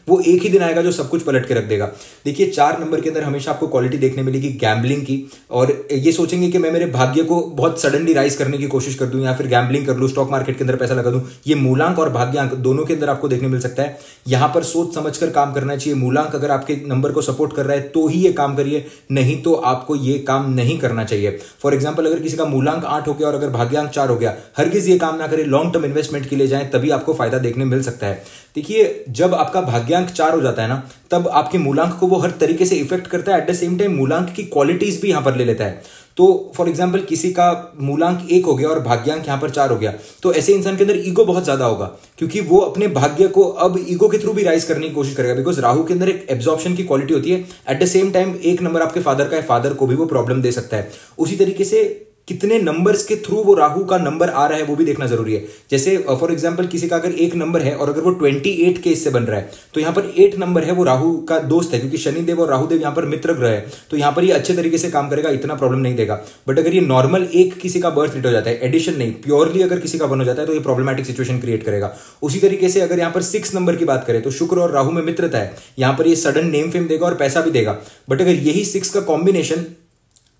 वो एक ही दिन आएगा जो सब कुछ पलट के रख देगा। देखिए, चार नंबर के अंदर हमेशा आपको क्वालिटी देखने मिलेगी गैम्बलिंग की। और ये सोचेंगे कि मैं मेरे भाग्य को बहुत सडनली राइज करने की कोशिश कर दूँ या फिर गैम्बलिंग कर लूँ स्टॉक मार्केट के अंदर पैसा लगा दूँ। ये मूलांक और भाग्यांक दोनों के अंदर आपको देखने मिल सकता है। यहाँ पर सोच समझकर काम करना चाहिए। मूलांक अगर आपके नंबर को सपोर्ट कर रहा है तो ही ये काम करिए। नहीं तो आपको ये काम नहीं करना चाहिए। फॉर एग्ज़ाम्पल अगर किसी का मूलांक आठ हो गया और अगर भाग्यांक चार हो गया हर किसी ये काम ना करे। लॉन्ग टर्म इन्वेस्टमेंट के लिए जाए, तभी आपको फ़ायदा देखने मिल सकता है। देखिए, जब आपका भाग्यांक चार हो जाता है ना, तब आपके मूलांक को वो हर तरीके से इफ़ेक्ट करता है। एट द सेम टाइम मूलांक की क्वालिटीज भी यहाँ पर ले लेता है। तो फॉर एग्ज़ाम्पल किसी का मूलांक एक हो गया और भाग्यांक यहाँ पर चार हो गया तो ऐसे इंसान के अंदर ईगो बहुत ज़्यादा होगा, क्योंकि वो अपने भाग्य को अब ईगो के थ्रू भी राइज करने की कोशिश करेगा बिकॉज़ राहु के अंदर एक एब्जॉर्प्शन की क्वालिटी होती है। एट द सेम टाइम एक नंबर आपके फादर का है फादर को भी वो प्रॉब्लम दे सकता है। उसी तरीके से कितने नंबर्स के थ्रू वो राहु का नंबर आ रहा है, वो भी देखना ज़रूरी है। जैसे फॉर एग्ज़ाम्पल किसी का अगर एक नंबर है और अगर वो ट्वेंटी एट के इससे बन रहा है तो यहाँ पर एट नंबर है वो राहु का दोस्त है, क्योंकि शनिदेव और राहुदेव यहाँ पर मित्र ग्रह है तो यहाँ पर ये अच्छे तरीके से काम करेगा, इतना प्रॉब्लम नहीं देगा। बट अगर ये नॉर्मल एक किसी का बर्थ रेट हो जाता है एडिशन नहीं प्योरली अगर किसी का बन हो जाता है तो ये प्रॉब्लमेटिक सिचुएशन क्रिएट करेगा। उसी तरीके से अगर यहाँ पर सिक्स नंबर की बात करें तो शुक्र और राहु में मित्रता है, यहाँ पर ये सडन नेम फेम देगा और पैसा भी देगा। बट अगर यही सिक्स का कॉम्बिनेशन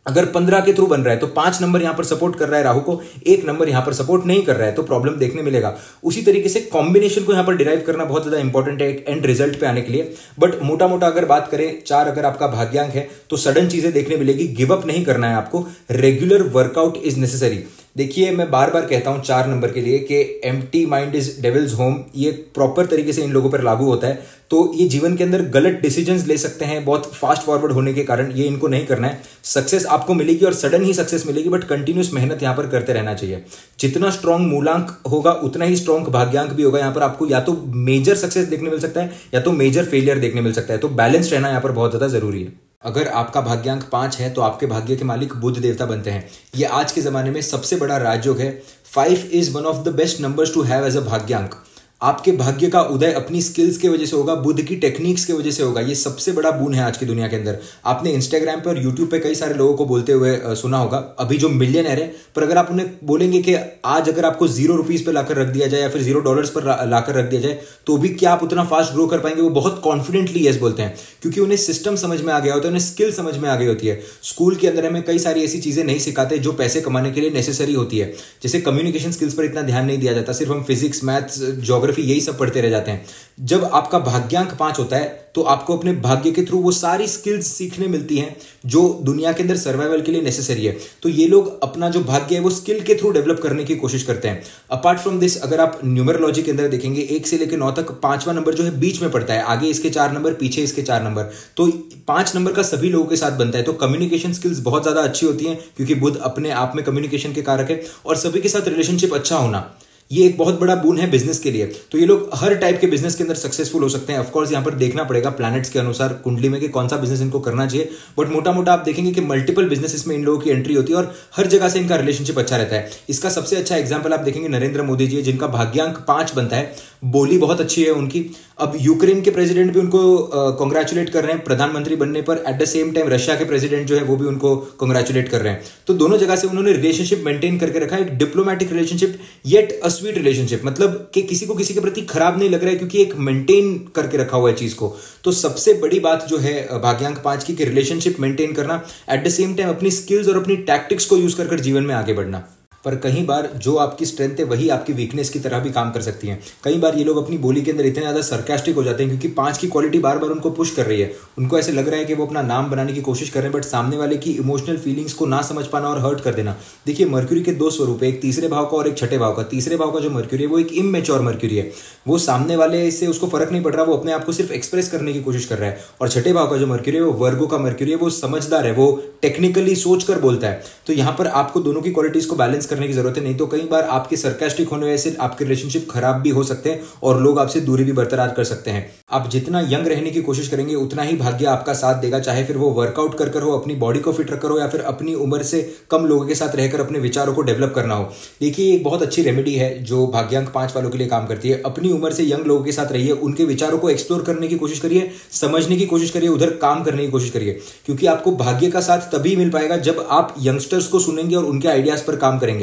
अगर पंद्रह के थ्रू बन रहा है तो पाँच नंबर यहाँ पर सपोर्ट कर रहा है राहु को, एक नंबर यहाँ पर सपोर्ट नहीं कर रहा है तो प्रॉब्लम देखने मिलेगा। उसी तरीके से कॉम्बिनेशन को यहाँ पर डिराइव करना बहुत ज़्यादा इंपॉर्टेंट है एंड रिज़ल्ट पे आने के लिए। बट मोटा मोटा अगर बात करें, चार अगर आपका भाग्यांक है तो सडन चीज़ें देखने मिलेगी गिवअप नहीं करना है आपको रेगुलर वर्कआउट इज़ नेसेसरी देखिए, मैं बार बार कहता हूँ चार नंबर के लिए कि empty mind is devil's home ये प्रॉपर तरीके से इन लोगों पर लागू होता है। तो ये जीवन के अंदर गलत डिसीजंस ले सकते हैं, बहुत फास्ट फॉरवर्ड होने के कारण ये इनको नहीं करना है। सक्सेस आपको मिलेगी और सडन ही सक्सेस मिलेगी बट कंटिन्यूस मेहनत यहाँ पर करते रहना चाहिए। जितना स्ट्रांग मूलांक होगा, उतना ही स्ट्रांग भाग्यांक भी होगा यहाँ पर आपको। या तो मेजर सक्सेस देखने मिल सकता है, या तो मेजर फेलियर देखने मिल सकता है। तो बैलेंस रहना यहाँ पर बहुत ज़्यादा ज़रूरी है। अगर आपका भाग्यांक पाँच है तो आपके भाग्य के मालिक बुद्ध देवता बनते हैं। ये आज के जमाने में सबसे बड़ा राजयोग है। Five is one of the best numbers to have as a भाग्यांक। आपके भाग्य का उदय अपनी स्किल्स के वजह से होगा, बुद्ध की टेक्निक्स के वजह से होगा। ये सबसे बड़ा बून है आज की दुनिया के अंदर। आपने इंस्टाग्राम पर यूट्यूब पे कई सारे लोगों को बोलते हुए सुना होगा। अभी जो मिलियन है, पर अगर आप उन्हें बोलेंगे कि आज अगर आपको ज़ीरो रुपीज़ पर लाकर रख दिया जाए या फिर ज़ीरो डॉलर्स पर लाकर रख दिया जाए तो भी क्या आप उतना फास्ट ग्रो कर पाएँगे? वो बहुत कॉन्फिडेंटली यस बोलते हैं। क्योंकि उन्हें सिस्टम समझ में आ गया होता है, उन्हें स्किल समझ में आ गई होती है। स्कूल के अंदर हमें कई सारी ऐसी चीज़ें नहीं सिखाते जो पैसे कमाने के लिए नेसेसरी होती है। जैसे कम्युनिकेशन स्किल्स पर इतना ध्यान नहीं दिया जाता, सिर्फ़ हम फिजिक्स मैथ्स जोग्राफी यही सब पढ़ते रह जाते हैं। जब आपका भाग्यांक पाँच होता है तो आपको अपने भाग्य के थ्रू वो सारी स्किल्स सीखने मिलती हैं, जो दुनिया के अंदर सर्वाइवल के लिए नेसेसरी है। तो ये लोग अपना जो भाग्य है, वो स्किल के थ्रू डेवलप करने की कोशिश करते हैं। अपार्ट फ्रॉम दिस अगर आप न्यूमरोलॉजी के अंदर देखेंगे, एक से लेकर नौ तक पांचवा नंबर जो है, बीच में पड़ता है। आगे इसके चार नंबर पीछे इसके चार नंबर तो पाँच नंबर का सभी लोगों के साथ बनता है। तो कम्युनिकेशन स्किल्स बहुत ज़्यादा अच्छी होती हैं, क्योंकि बुद्ध अपने आप में कम्युनिकेशन के कारक है, और सभी के साथ रिलेशनशिप अच्छा होना। ये एक बहुत बड़ा बून है बिज़नेस के लिए। तो ये लोग हर टाइप के बिज़नेस के अंदर सक्सेसफुल हो सकते हैं। ऑफकोर्स यहाँ पर देखना पड़ेगा प्लैनेट्स के अनुसार, कुंडली में कि कौन सा बिज़नेस इनको करना चाहिए। बट मोटा मोटा आप देखेंगे कि मल्टीपल बिज़नेस में इन लोगों की एंट्री होती है और हर जगह से इनका रिलेशनशिप अच्छा रहता है। इसका सबसे अच्छा एग्ज़ाम्पल आप देखेंगे नरेंद्र मोदी जी, जिनका भाग्यांक पाँच बनता है। बोली बहुत अच्छी है उनकी। अब यूक्रेन के प्रेसिडेंट भी उनको कॉन्ग्रेचुलेट कर रहे हैं प्रधानमंत्री बनने पर। At the same time Russia के प्रेसिडेंट जो है, वो भी उनको कॉन्ग्रेचुलेट कर रहे हैं। तो दोनों जगह से उन्होंने रिलेशनशिप मेंटेन करके रखा एक diplomatic relationship yet a sweet relationship मतलब कि किसी को किसी के प्रति खराब नहीं लग रहा है क्योंकि एक मेंटेन करके रखा हुआ है चीज़ को। तो सबसे बड़ी बात जो है भाग्यांक पाँच की रिलेशनशिप मेंटेन करना एट द सेम टाइम अपनी स्किल्स और अपनी टैक्टिक्स को यूज़ कर जीवन में आगे बढ़ना। पर कई बार जो आपकी स्ट्रेंथ है, वही आपकी वीकनेस की तरह भी काम कर सकती है। कई बार ये लोग अपनी बोली के अंदर इतने ज़्यादा सरकास्टिक हो जाते हैं क्योंकि पाँच की क्वालिटी बार बार उनको पुश कर रही है। उनको ऐसे लग रहा है कि वो अपना नाम बनाने की कोशिश कर रहे हैं बट सामने वाले की इमोशनल फीलिंग्स को ना समझ पाना और हर्ट कर देना। देखिए मर्क्यूरी के दो स्वरूप है, एक तीसरे भाव का और एक छठे भाव का। तीसरे भाव का जो मर्क्यूरी है, वो एक इमेच्योर मर्क्यूरी है। वो सामने वाले से उसको फ़र्क नहीं पड़ रहा, वो अपने आप को सिर्फ़ एक्सप्रेस करने की कोशिश कर रहा है। और छठे भाव का जो मर्क्यूरी है, वो वर्गो का मर्क्यूरी है, वो समझदार है, वो टेक्निकली सोच कर बोलता है। तो यहाँ पर आपको दोनों की क्वालिटीज को बैलेंस करने की ज़रूरत है। नहीं तो कई बार आपके सरकास्टिक होने वजह से आपके रिलेशनशिप खराब भी हो सकते हैं और लोग आपसे दूरी भी बरकरार कर सकते हैं। आप जितना यंग रहने की कोशिश करेंगे, उतना ही भाग्य आपका साथ देगा, चाहे फिर वो वर्कआउट कर कर हो, अपनी बॉडी को फिट रखकर हो या फिर अपनी उम्र से कम लोगों के साथ रहकर अपने विचारों को डेवलप करना हो। देखिए एक बहुत अच्छी रेमेडी है जो भाग्यांक पाँच वालों के लिए काम करती है। अपनी उम्र से यंग लोगों के साथ रहिए, उनके विचारों को एक्सप्लोर करने की कोशिश करिए, समझने की कोशिश करिए, उधर काम करने की कोशिश करिए। क्योंकि आपको भाग्य का साथ तभी मिल पाएगा जब आप यंगस्टर्स को सुनेंगे और उनके आइडियाज़ पर काम करेंगे।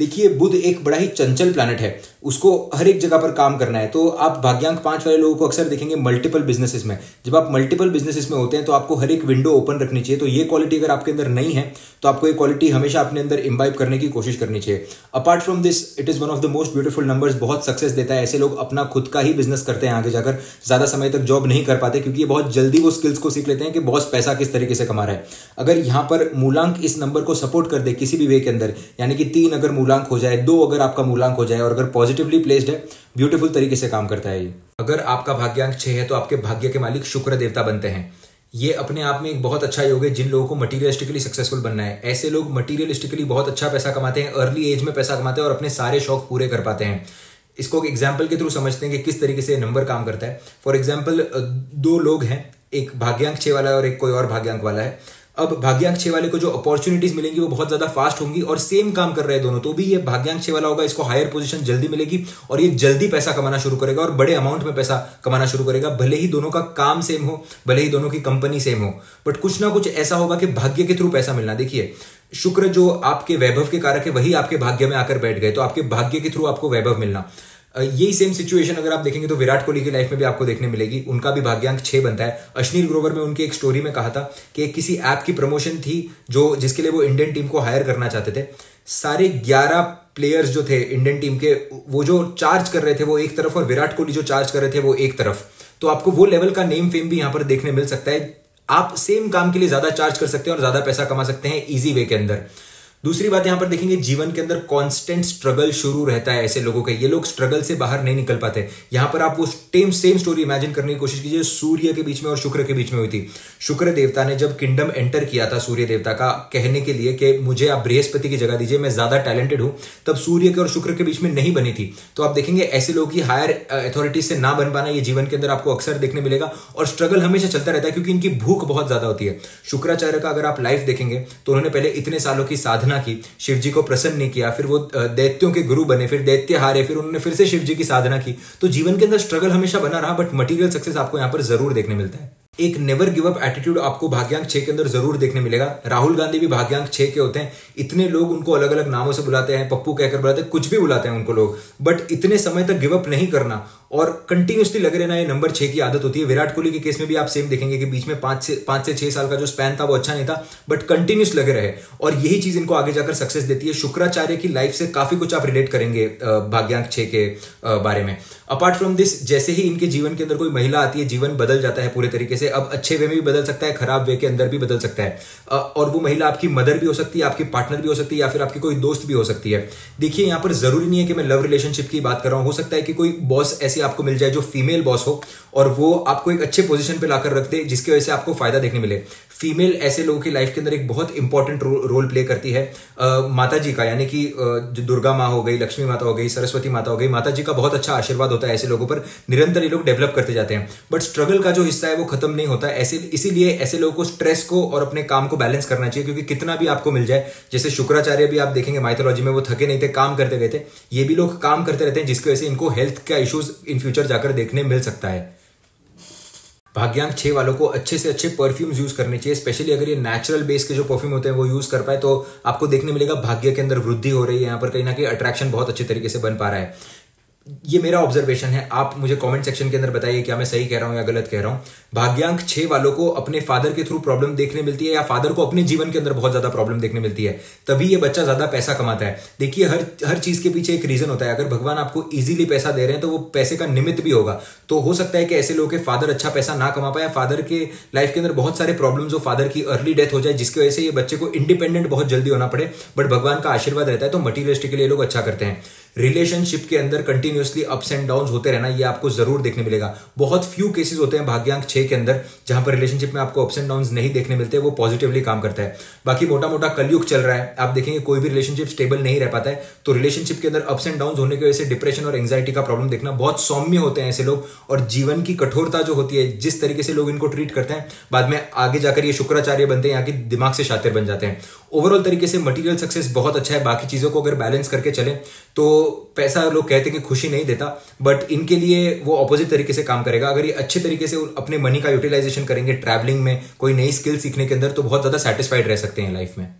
देखिए बुद्ध एक बड़ा ही चंचल प्लानट है। उसको हर एक जगह पर काम करना है। तो आप भाग्यांक पाँच वाले लोगों को अक्सर देखेंगे मल्टीपल बिजनेसेस में। जब आप मल्टीपल बिजनेसेस में होते हैं तो आपको हर एक विंडो ओपन रखनी चाहिए। तो ये क्वालिटी अगर आपके अंदर नहीं है तो आपको ये क्वालिटी हमेशा अपने अंदर इम्बाइब करने की कोशिश करनी चाहिए। Apart from this it is one of the most beautiful numbers बहुत सक्सेस देता है। ऐसे लोग अपना खुद का ही बिज़नेस करते हैं आगे जाकर। ज़्यादा समय तक जॉब नहीं कर पाते, क्योंकि ये बहुत जल्दी वो स्किल्स को सीख लेते हैं कि बॉस पैसा किस तरीके से कमा रहा है। अगर यहाँ पर मूलांक इस नंबर को सपोर्ट कर दे किसी भी वे के अंदर, यानी कि तीन अगर मूलांक हो जाए, दो अगर आपका मूलांक हो जाए और अगर पॉजिटिवली प्लेस्ड है ब्यूटीफुल तरीके से काम करता है ये। अगर आपका भाग्यांक छह है तो आपके भाग्य के मालिक शुक्र देवता बनते हैं। ये अपने आप में एक बहुत अच्छा योग है, जिन लोगों को मटीरियलिस्टिकली सक्सेसफुल बनना है। ऐसे लोग मटीरियलिस्टिकली बहुत अच्छा पैसा कमाते हैं अर्ली एज में पैसा कमाते हैं और अपने सारे शौक पूरे कर पाते हैं। इसको एक एग्ज़ाम्पल के थ्रू समझते हैं कि किस तरीके से नंबर काम करता है। फॉर एग्ज़ाम्पल दो लोग हैं, एक भाग्यांक छह वाला है और एक कोई और भाग्यांक वाला है। अब भाग्यांक वाले को जो अपॉर्चुनिटीज़ मिलेंगी वो बहुत ज़्यादा फास्ट होंगी और सेम काम कर रहे हैं दोनों। तो भी ये भाग्यांक वाला होगा, इसको हायर पोजीशन जल्दी मिलेगी और ये जल्दी पैसा कमाना शुरू करेगा और बड़े अमाउंट में पैसा कमाना शुरू करेगा, भले ही दोनों का काम सेम हो, भले ही दोनों की कंपनी सेम हो। बट कुछ ना कुछ ऐसा होगा कि भाग्य के थ्रू पैसा मिलना। देखिए, शुक्र जो आपके वैभव के कारक है, वही आपके भाग्य में आकर बैठ गए तो आपके भाग्य के थ्रू आपको वैभव मिलना। यही सेम सिचुएशन अगर आप देखेंगे तो विराट कोहली की लाइफ में भी आपको देखने मिलेगी। उनका भी भाग्यांक छह बनता है। अश्नील ग्रोवर में उनकी एक स्टोरी में कहा था कि किसी ऐप की प्रमोशन थी जो, जिसके लिए वो इंडियन टीम को हायर करना चाहते थे। सारे ग्यारह प्लेयर्स जो थे इंडियन टीम के, वो जो चार्ज कर रहे थे वो एक तरफ़ और विराट कोहली जो चार्ज कर रहे थे वो एक तरफ़। तो आपको वो लेवल का नेम फेम भी यहाँ पर देखने मिल सकता है। आप सेम काम के लिए ज़्यादा चार्ज कर सकते हैं और ज़्यादा पैसा कमा सकते हैं इजी वे के अंदर। दूसरी बात यहाँ पर देखेंगे, जीवन के अंदर कांस्टेंट स्ट्रगल शुरू रहता है ऐसे लोगों का। ये लोग स्ट्रगल से बाहर नहीं निकल पाते। यहाँ पर आप वो सेम सेम स्टोरी इमेजिन करने की कोशिश कीजिए, सूर्य के बीच में और शुक्र के बीच में हुई थी। शुक्र देवता ने जब किंगडम एंटर किया था सूर्य देवता का कहने के लिए कि मुझे आप बृहस्पति की जगह दीजिए, मैं ज़्यादा टैलेंटेड हूँ, तब सूर्य के और शुक्र के बीच में नहीं बनी थी। तो आप देखेंगे, ऐसे लोग की हायर अथॉरिटीज से ना बन पाना, ये जीवन के अंदर आपको अक्सर देखने मिलेगा और स्ट्रगल हमेशा चलता रहता है क्योंकि इनकी भूख बहुत ज़्यादा होती है। शुक्राचार्य का अगर आप लाइफ देखेंगे तो उन्होंने पहले इतने सालों की साधना की, शिव जी को प्रसन्न नहीं किया, फिर वो दैत्यों के गुरु बने, फिर दैत्य हारे, फिर उन्होंने फिर से शिव जी की साधना की। तो जीवन के अंदर स्ट्रगल हमेशा बना रहा बट मटीरियल सक्सेस आपको यहाँ पर ज़रूर देखने मिलता है। एक नेवर गिव अप एटीट्यूड आपको भाग्यांक छह के अंदर ज़रूर देखने मिलेगा। राहुल गांधी भी भाग्यांक छह के होते हैं। इतने लोग उनको अलग अलग नामों से बुलाते हैं, पप्पू कहकर बुलाते हैं, कुछ भी बुलाते हैं उनको लोग। बट इतने समय तक गिव अप नहीं करना और कंटिन्यूसली लगे रहना ये नंबर छह की आदत होती है। विराट कोहली के केस में भी आप सेम देखेंगे कि बीच में पाँच से पाँच से छह साल का जो स्पैन था, वो अच्छा नहीं था बट कंटिन्यूस लगे रहे और यही चीज़ इनको आगे जाकर सक्सेस देती है। शुक्राचार्य की लाइफ से काफ़ी कुछ आप रिलेट करेंगे भाग्यांक छह के बारे में। अपार्ट फ्रॉम दिस जैसे ही इनके जीवन के अंदर कोई महिला आती है, जीवन बदल जाता है पूरे तरीके से। अब अच्छे वे में भी बदल सकता है, खराब वे के अंदर भी बदल सकता है। और वो महिला आपकी मदर भी हो सकती है, आपकी पार्टनर भी हो सकती है, या फिर आपकी कोई दोस्त भी हो सकती है। देखिए, यहाँ पर ज़रूरी नहीं है कि मैं लव रिलेशनशिप की बात कर रहा हूँ। हो सकता है कि कोई बॉस ऐसी आपको मिल जाए जो फीमेल बॉस हो और वो आपको एक अच्छे पोजीशन पे लाकर रख दे, जिसकी वजह से आपको फ़ायदा देखने मिले। फीमेल ऐसे लोगों की लाइफ के अंदर एक बहुत इंपॉर्टेंट रो, रोल प्ले करती है आ, माता जी का यानी कि जो दुर्गा माँ हो गई लक्ष्मी माता हो गई सरस्वती माता हो गई माता जी का बहुत अच्छा आशीर्वाद होता है ऐसे लोगों पर निरंतर ये लोग डेवलप करते जाते हैं। बट स्ट्रगल का जो हिस्सा है वो खत्म नहीं होता ऐसे इसीलिए ऐसे लोगों को स्ट्रेस को और अपने काम को बैलेंस करना चाहिए क्योंकि कितना भी आपको मिल जाए जैसे शुक्राचार्य भी आप देखेंगे माइथोलॉजी में वो थके नहीं थे काम करते गए थे ये भी लोग काम करते रहते हैं जिसकी वजह से इनको हेल्थ का इश्यूज़ इन फ्यूचर जाकर देखने मिल सकता है। भाग्यांक छः वालों को अच्छे से अच्छे परफ्यूम्स यूज़ करने चाहिए स्पेशली अगर ये नेचुरल बेस के जो परफ्यूम होते हैं, वो यूज़ कर पाए तो आपको देखने मिलेगा भाग्य के अंदर वृद्धि हो रही है, यहाँ पर कहीं ना कहीं अट्रैक्शन बहुत अच्छे तरीके से बन पा रहा है। ये मेरा ऑब्जर्वेशन है, आप मुझे कमेंट सेक्शन के अंदर बताइए क्या मैं सही कह रहा हूँ या गलत कह रहा हूँ। भाग्यांक छह वालों को अपने फादर के थ्रू प्रॉब्लम देखने मिलती है या फादर को अपने जीवन के अंदर बहुत ज़्यादा प्रॉब्लम देखने मिलती है, तभी ये बच्चा ज़्यादा पैसा कमाता है। देखिए, हर हर चीज़ के पीछे एक रीजन होता है। अगर भगवान आपको इजीली पैसा दे रहे हैं तो वो पैसे का निमित्त भी होगा। तो हो सकता है कि ऐसे लोगों के फादर अच्छा पैसा ना कमा पाए फादर के लाइफ के अंदर बहुत सारे प्रॉब्लम हो, फादर की अर्ली डेथ हो जाए, जिसकी वजह से ये बच्चे को इंडिपेंडेंट बहुत जल्दी होना पड़े। बट भगवान का आशीर्वाद रहता है तो मटीरियलिस्टिक के लिए लोग अच्छा करते हैं। रिलेशनशिप के अंदर कंटिन्यूसली अप्स एंड डाउन होते रहना, ये आपको ज़रूर देखने मिलेगा। बहुत फ्यू केसेस होते हैं, भाग्यांक छह के अंदर, जहाँ पर रिलेशनशिप में आपको अप्स एंड डाउन नहीं देखने मिलते, वो पॉजिटिवली काम करता है। बाकी मोटा मोटा कलयुग चल रहा है, आप देखेंगे कोई भी रिलेशनशिप स्टेबल नहीं रह पाता है तो रिलेशनशिप के अंदर अप्स एंड डाउन होने की वजह से डिप्रेशन और एंगजाइटी का प्रॉब्लम देखना बहुत सौम्य होते हैं ऐसे लोग, और जीवन की कठोरता जो होती है, जिस तरीके से लोग इनको ट्रीट करते हैं, बाद में आगे जाकर ये शुक्राचार्य बनते हैं, यहाँ की दिमाग से शातिर बन जाते हैं। ओवरऑल तरीके से मटीरियल सक्सेस बहुत अच्छा है, बाकी चीज़ों को अगर बैलेंस करके चले तो पैसा लोग कहते हैं कि खुशी नहीं देता बट इनके लिए वो अपोजिट तरीके से काम करेगा। अगर ये अच्छे तरीके से अपने मनी का यूटिलाइजेशन करेंगे ट्रैवलिंग में कोई नई स्किल सीखने के अंदर तो बहुत ज़्यादा सेटिस्फाइड रह सकते हैं लाइफ में।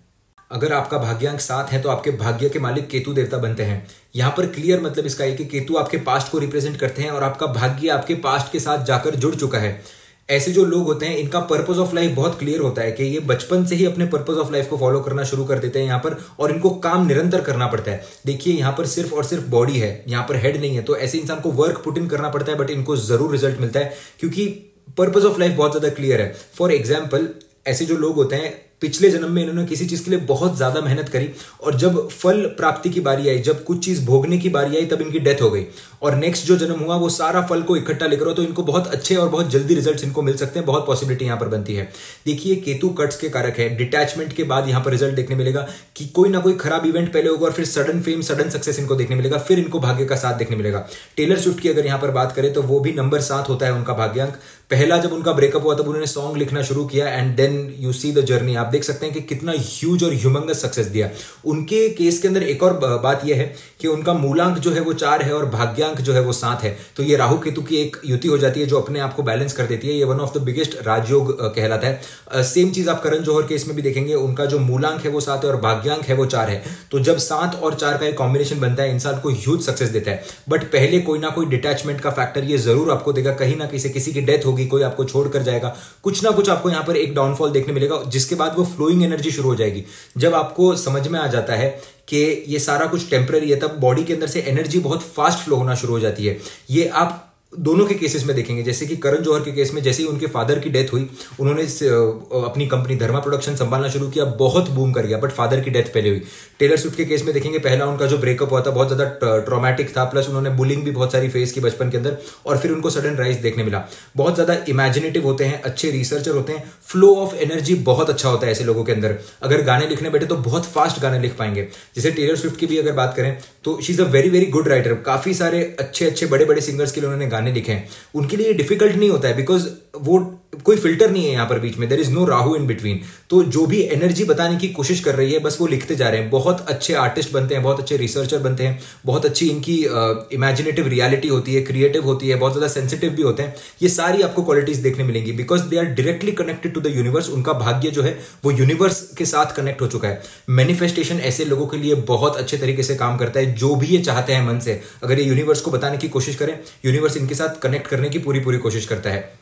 अगर आपका भाग्यांक साथ है तो आपके भाग्य के मालिक केतु देवता बनते हैं। यहाँ पर क्लियर मतलब इसका है कि केतु आपके पास्ट को रिप्रेजेंट करते हैं और आपका भाग्य आपके पास्ट के साथ जाकर जुड़ चुका है। ऐसे जो लोग होते हैं, इनका पर्पज ऑफ़ लाइफ बहुत क्लियर होता है कि ये बचपन से ही अपने पर्पज ऑफ़ लाइफ को फॉलो करना शुरू कर देते हैं यहाँ पर और इनको काम निरंतर करना पड़ता है। देखिए, यहाँ पर सिर्फ़ और सिर्फ़ बॉडी है, यहाँ पर हेड नहीं है तो ऐसे इंसान को वर्क पुट इन करना पड़ता है बट इनको ज़रूर रिज़ल्ट मिलता है, क्योंकि पर्पज ऑफ़ लाइफ बहुत ज़्यादा क्लियर है। फॉर एग्ज़ाम्पल ऐसे जो लोग होते हैं पिछले जन्म में इन्होंने किसी चीज़ के लिए बहुत ज़्यादा मेहनत करी और जब फल प्राप्ति की बारी आई, जब कुछ चीज़ भोगने की बारी आई, तब इनकी डेथ हो गई। और नेक्स्ट जो जन्म हुआ, वो सारा फल को इकट्ठा लेकर हो तो इनको बहुत अच्छे और बहुत जल्दी रिज़ल्ट इनको मिल सकते हैं, बहुत पॉसिबिलिटी यहाँ पर बनती है। देखिए, केतु कट्स के कारक है। डिटैचमेंट के बाद यहाँ पर रिज़ल्ट देखने मिलेगा कि कोई ना कोई खराब इवेंट पहले होगा और फिर सडन फेम सडन सक्सेस इनको देखने मिलेगा, फिर इनको भाग्य का साथ देखने मिलेगा। टेलर स्विफ्ट की अगर यहाँ पर बात करें तो वो भी नंबर सात होता है उनका भाग्यांक। पहला जब उनका ब्रेकअप हुआ, तब उन्होंने सॉन्ग लिखना शुरू किया and then you see the journey आप देख सकते हैं कि कितना ह्यूज और ह्यूमंगस सक्सेस दिया। उनके केस के अंदर एक और बात यह है कि उनका मूलांक जो है वो चार है और भाग्यांक जो है वो सात है। तो ये राहु केतु की एक युति हो जाती है जो अपने आप को बैलेंस कर देती है। ये वन ऑफ़ द बिगेस्ट राजयोग कहलाता है। सेम चीज़ आप करण जौहर केस में भी देखेंगे। उनका जो मूलांक है वो सात है और भाग्यांक है वो चार है। तो जब सात और चार का एक कॉम्बिनेशन बनता है, इंसान को ह्यूज सक्सेस देता है। बट पहले कोई ना कोई डिटैचमेंट का फैक्टर ये ज़रूर आपको देगा। कहीं ना कहीं किसी की डेथ होगी कोई आपको छोड़कर जाएगा। कुछ ना कुछ आपको यहाँ पर एक डाउनफॉल देखने मिलेगा, जिसके बाद वो फ्लोइंग एनर्जी शुरू हो जाएगी। जब आपको समझ में आ जाता है कि ये सारा कुछ टेम्पररी है, तब बॉडी के अंदर से एनर्जी बहुत फास्ट फ्लो होना शुरू हो जाती है। ये आप दोनों के केसेस में देखेंगे। जैसे कि करण जौहर के केस में जैसे ही उनके फादर की डेथ हुई, उन्होंने अपनी कंपनी धर्मा प्रोडक्शन संभालना शुरू किया, बहुत बूम कर गया बट फादर की डेथ पहले हुई। टेलर स्विफ्ट के केस में देखेंगे, पहला उनका जो ब्रेकअप हुआ था, बहुत ज़्यादा ट्रॉमेटिक था प्लस उन्होंने बुलिंग भी बहुत सारी फेस की बचपन के अंदर, और फिर उनको सडन राइज देखने मिला। बहुत ज़्यादा इमेजिनेटिव होते हैं, अच्छे रिसर्चर होते हैं फ्लो ऑफ़ एनर्जी बहुत अच्छा होता है ऐसे लोगों के अंदर। अगर गाने लिखने बैठे तो बहुत फास्ट गाने लिख पाएँगे। जैसे टेलर स्विफ्ट की भी अगर बात करें तो she is a very very good writer काफ़ी सारे अच्छे अच्छे बड़े बड़े सिंगर्स के लिए उन्होंने गाने लिखे हैं। उनके लिए डिफ़िकल्ट नहीं होता है बिकॉज़ वो कोई फ़िल्टर नहीं है यहाँ पर बीच में there is no Rahu in between तो जो भी एनर्जी बताने की कोशिश कर रही है बस वो लिखते जा रहे हैं। बहुत अच्छे आर्टिस्ट बनते हैं बहुत अच्छे रिसर्चर बनते हैं बहुत अच्छी इनकी इमेजिनेटिव uh, रियलिटी होती है क्रिएटिव होती है बहुत ज़्यादा सेंसिटिव भी होते हैं। ये सारी आपको क्वालिटीज देखने मिलेंगी। Because they are directly connected to the universe उनका भाग्य जो है वो यूनिवर्स के साथ कनेक्ट हो चुका है। मैनिफेस्टेशन ऐसे लोगों के लिए बहुत अच्छे तरीके से काम करता है जो भी ये चाहते हैं मन से। अगर ये यूनिवर्स को बताने की कोशिश करें यूनिवर्स इनके साथ कनेक्ट करने की पूरी पूरी कोशिश करता है।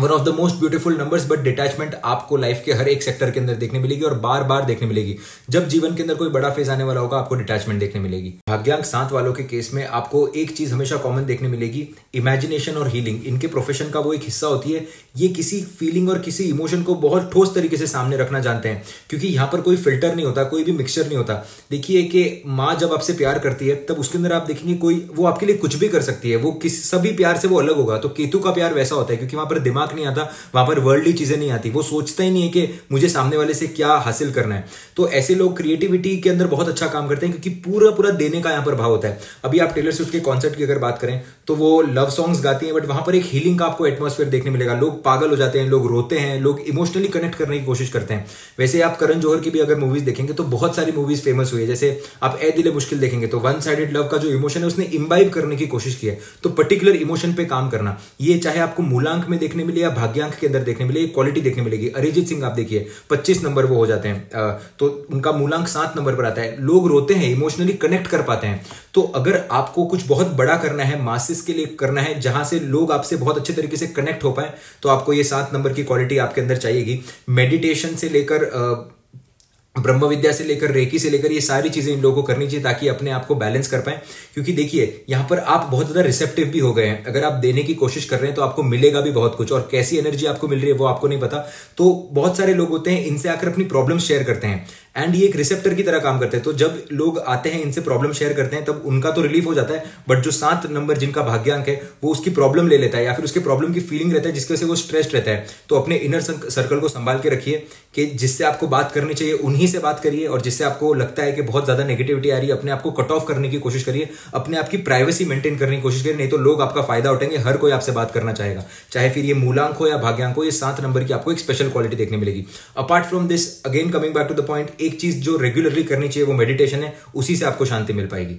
One of the most beautiful numbers but detachment आपको लाइफ के हर एक सेक्टर के अंदर देखने मिलेगी और बार बार देखने मिलेगी। जब जीवन के अंदर कोई बड़ा फ़ेज़ आने वाला होगा, आपको डिटैचमेंट देखने मिलेगी। भाग्यांक सात वालों के केस में आपको एक चीज़ हमेशा कॉमन देखने मिलेगी इमेजिनेशन और हीलिंग इनके प्रोफेशन का वो एक हिस्सा होती है। ये किसी फीलिंग और किसी इमोशन को बहुत ठोस तरीके से सामने रखना जानते हैं। क्योंकि यहाँ पर कोई फ़िल्टर नहीं होता, कोई भी मिक्सचर नहीं होता। देखिए कि माँ जब आपसे प्यार करती है, तब उसके अंदर आप देखेंगे कोई वो आपके लिए कुछ भी कर सकती है। वो किस, सभी प्यार से वो अलग होगा। तो केतु का प्यार वैसा होता है, क्योंकि वहाँ पर दिमाग नहीं आता, वहाँ पर वर्ल्डली चीज़ें नहीं आती। वो सोचता ही नहीं है कि मुझे सामने वाले से क्या हासिल करना है। तो ऐसे लोग क्रिएटिविटी के अंदर बहुत अच्छा काम करते हैं, क्योंकि पूरा पूरा देने का यहाँ पर भाव होता है। अभी आप टेलर स्विफ्ट के कॉन्सर्ट की अगर बात करें तो वो लव सॉन्ग्स गाती हैं बट वहाँ पर एक हीलिंग का आपको एटमोस्फेयर देखने मिलेगा। लोग पागल हो जाते हैं, लोग रोते हैं, लोग इमोशनली कनेक्ट करने की कोशिश करते हैं। वैसे आप करण जौहर की भी अगर मूवीज़ देखेंगे तो बहुत सारी मूवीज़ फ़ेमस हुई है। जैसे आप ए दिले मुश्किल देखेंगे तो वन साइडेड लव का जो इमोशन है, उसने इम्बाइब करने की कोशिश की है। तो पर्टिकुलर इमोशन पे काम करना। ये चाहे आपको मूलांक में देखने मिले या भाग्यांक के अंदर देखने मिले क्वालिटी देखने मिलेगी। अरिजीत सिंह आप देखिए, पच्चीस नंबर वो हो जाते हैं। तो उनका मूलांक सात नंबर पर आता है। लोग रोते हैं इमोशनली कनेक्ट कर पाते हैं। तो अगर आपको कुछ बहुत बड़ा करना है मासिस के लिए करना है, जहाँ से लोग आपसे बहुत अच्छे तरीके से कनेक्ट हो पाए तो आपको ये सात नंबर की क्वालिटी आपके अंदर चाहिएगी। मेडिटेशन से लेकर ब्रह्म विद्या से लेकर रेकी से लेकर ये सारी चीज़ें इन लोगों को करनी चाहिए ताकि अपने आप को बैलेंस कर पाए। क्योंकि देखिए, यहाँ पर आप बहुत ज़्यादा रिसेप्टिव भी हो गए हैं। अगर आप देने की कोशिश कर रहे हैं तो आपको मिलेगा भी बहुत कुछ, और कैसी एनर्जी आपको मिल रही है वो आपको नहीं पता। तो बहुत सारे लोग होते हैं, इनसे आकर अपनी प्रॉब्लम शेयर करते हैं। एंड ये एक रिसेप्टर की तरह काम करते हैं। तो जब लोग आते हैं, इनसे प्रॉब्लम शेयर करते हैं, तब उनका तो रिलीफ हो जाता है। बट जो सात नंबर जिनका भाग्यांक है, वो उसकी प्रॉब्लम ले लेता है या फिर उसके प्रॉब्लम की फीलिंग रहता है, जिसकी वजह से वो स्ट्रेस्ड रहता है। तो अपने इनर सर्कल को संभाल के रखिए कि जिससे आपको बात करनी चाहिए, उन्हीं से बात करिए और जिससे आपको लगता है कि बहुत ज़्यादा नेगेटिविटी आ रही है, अपने आप को कट ऑफ़ करने की कोशिश करिए। अपने आप की प्राइवेसी मेंटेन करने की कोशिश करिए, नहीं तो लोग आपका फ़ायदा उठाएँगे, हर कोई आपसे बात करना चाहेगा। चाहे फिर ये मूलांक हो या भाग्यांक हो, ये सात नंबर की आपको एक स्पेशल क्वालिटी देखने मिलेगी। Apart from this again coming back to the point एक चीज़ जो रेगुलरली करनी चाहिए, वो मेडिटेशन है, उसी से आपको शांति मिल पाएगी।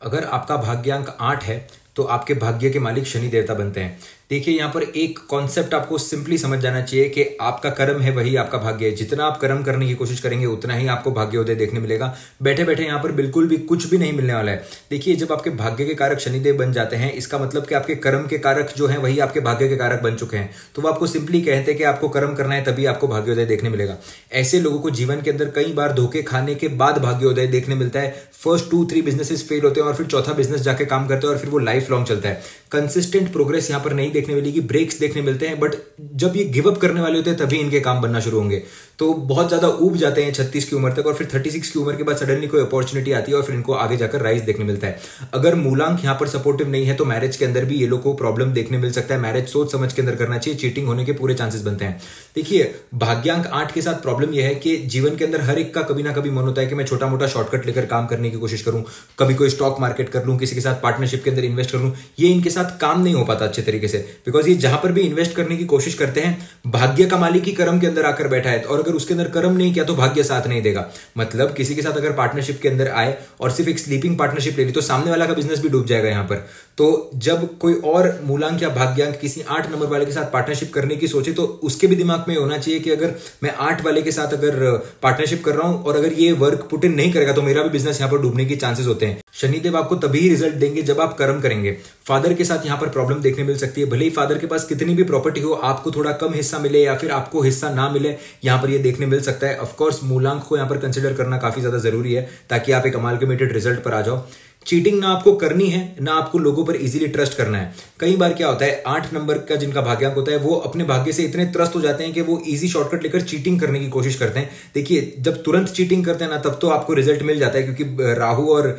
अगर आपका भाग्यांक आठ है तो आपके भाग्य के मालिक शनि देवता बनते हैं। देखिए, यहाँ पर एक कॉन्सेप्ट आपको सिंपली समझ जाना चाहिए कि आपका कर्म है वही आपका भाग्य है। जितना आप कर्म करने की कोशिश करेंगे, उतना ही आपको भाग्योदय देखने मिलेगा। बैठे बैठे यहाँ पर बिल्कुल भी कुछ भी नहीं मिलने वाला है। देखिए, जब आपके भाग्य के कारक शनिदेव बन जाते हैं, इसका मतलब कि आपके कर्म के कारक जो है, वही आपके भाग्य के कारक बन चुके हैं। तो वो आपको सिंपली कहते हैं कि आपको कर्म करना है, तभी आपको भाग्योदय देखने मिलेगा। ऐसे लोगों को जीवन के अंदर कई बार धोखे खाने के बाद भाग्योदय देखने मिलता है। First two three businesses fail होते हैं और फिर चौथा बिज़नेस जाके काम करते हैं और फिर वो लाइफ लॉन्ग चलता है। कंसिस्टेंट प्रोग्रेस यहाँ पर नहीं देखने मिलेगी ब्रेक्स देखने मिलते हैं बट जब ये गिवअप करने वाले होते हैं, तभी इनके काम बनना शुरू होंगे। तो बहुत ज़्यादा ऊब जाते हैं छत्तीस की उम्र तक और फिर थर्टी सिक्स की उम्र के बाद सडनली कोई अपॉर्चुनिटी आती है और फिर इनको आगे जाकर राइज देखने मिलता है। अगर मूलांक यहाँ पर सपोर्टिव नहीं है तो मैरिज के अंदर भी ये लोग को प्रॉब्लम देखने मिल सकता है। मैरिज सोच समझ के अंदर करना चाहिए चीटिंग होने के पूरे चांसेस बनते हैं। देखिए, भाग्यांक आठ के साथ प्रॉब्लम यह है कि जीवन के अंदर हर एक का कभी ना कभी मन होता है कि मैं छोटा मोटा शॉर्टकट लेकर काम करने की कोशिश करूँ, कभी कोई स्टॉक मार्केट कर लूँ, किसी के साथ पार्टनरशिप के अंदर इन्वेस्ट कर लूँ। ये इनके साथ काम नहीं हो पाता अच्छे तरीके से। बिकॉज़ ये जहाँ पर भी इन्वेस्ट करने की कोशिश करते हैं, भाग्य का मालिक ही कर्म के अंदर आकर बैठा है। और अगर उसके अंदर कर्म नहीं किया तो भाग्य साथ नहीं देगा। मतलब किसी के साथ अगर पार्टनरशिप के अंदर आए और सिर्फ़ एक स्लीपिंग पार्टनरशिप ले ली तो सामने वाला का बिज़नेस भी डूब जाएगा यहाँ पर। तो जब कोई और मूलांक या भाग्यांक किसी आठ नंबर वाले के साथ पार्टनरशिप करने की सोचे तो उसके भी दिमाग में होना चाहिए कि अगर मैं आठ वाले के साथ अगर पार्टनरशिप कर रहा हूँ और अगर ये वर्क पुट इन नहीं करेगा तो मेरा भी बिज़नेस यहाँ पर डूबने के चांसेस होते हैं। शनिदेव आपको तभी रिज़ल्ट देंगे जब आप कर्म करेंगे। फादर के साथ यहाँ पर प्रॉब्लम देखने मिल सकती है। भले ही फादर के पास कितनी भी प्रॉपर्टी हो, आपको थोड़ा कम हिस्सा मिले या फिर आपको हिस्सा ना मिले, यहाँ पर ये देखने मिल सकता है। ऑफकोर्स मूलांक को यहाँ पर कंसिडर करना काफ़ी ज़्यादा ज़रूरी है, ताकि आप एक अमालगमेटेड रिज़ल्ट पर आ जाओ। चीटिंग ना आपको करनी है, ना आपको लोगों पर इजीली ट्रस्ट करना है। कई बार क्या होता है, आठ नंबर का जिनका भाग्यांक होता है, वो अपने भाग्य से इतने त्रस्त हो जाते हैं कि वो इजी शॉर्टकट लेकर चीटिंग करने की कोशिश करते हैं। देखिए, जब तुरंत चीटिंग करते हैं ना, तब तो आपको रिज़ल्ट मिल जाता है, क्योंकि राहु और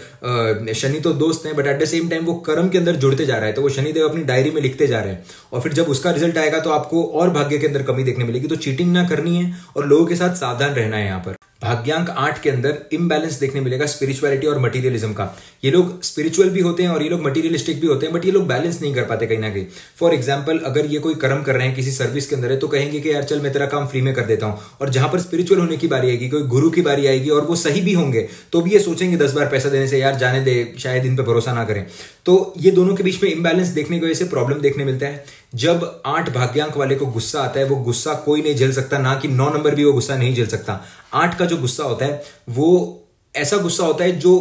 शनि तो दोस्त हैं but at the same time वो कर्म के अंदर जुड़ते जा रहा है तो वो शनिदेव अपनी डायरी में लिखते जा रहे हैं। और फिर जब उसका रिज़ल्ट आएगा तो आपको और भाग्य के अंदर कमी देखने मिलेगी। तो चीटिंग ना करनी है और लोगों के साथ सावधान रहना है यहाँ पर। भाग्यांक आठ के अंदर इम्बैलेंस देखने मिलेगा स्पिरिचुअलिटी और मटीरियलिज्म का। ये लोग स्पिरिचुअल भी होते हैं और ये लोग मटीरियलिस्टिक भी होते हैं बट ये लोग बैलेंस नहीं कर पाते कहीं ना कहीं। फॉर एग्ज़ाम्पल अगर ये कोई कर्म कर रहे हैं किसी सर्विस के अंदर है तो कहेंगे कि यार चल मैं तेरा काम फ्री में कर देता हूँ। और जहाँ पर स्पिरिचुअल होने की बारी आएगी, कोई गुरु की बारी आएगी और वो सही भी होंगे तो भी ये सोचेंगे दस बार पैसा देने से, यार जाने दे, शायद इन पर भरोसा ना करें। तो ये दोनों के बीच में इम्बैलेंस देखने की वजह से प्रॉब्लम देखने मिलता है। जब आठ भाग्यांक वाले को गुस्सा आता है, वो गुस्सा कोई नहीं झेल सकता, ना कि नौ नंबर भी वो गुस्सा नहीं झेल सकता। आठ का जो गुस्सा होता है, वो ऐसा गुस्सा होता है जो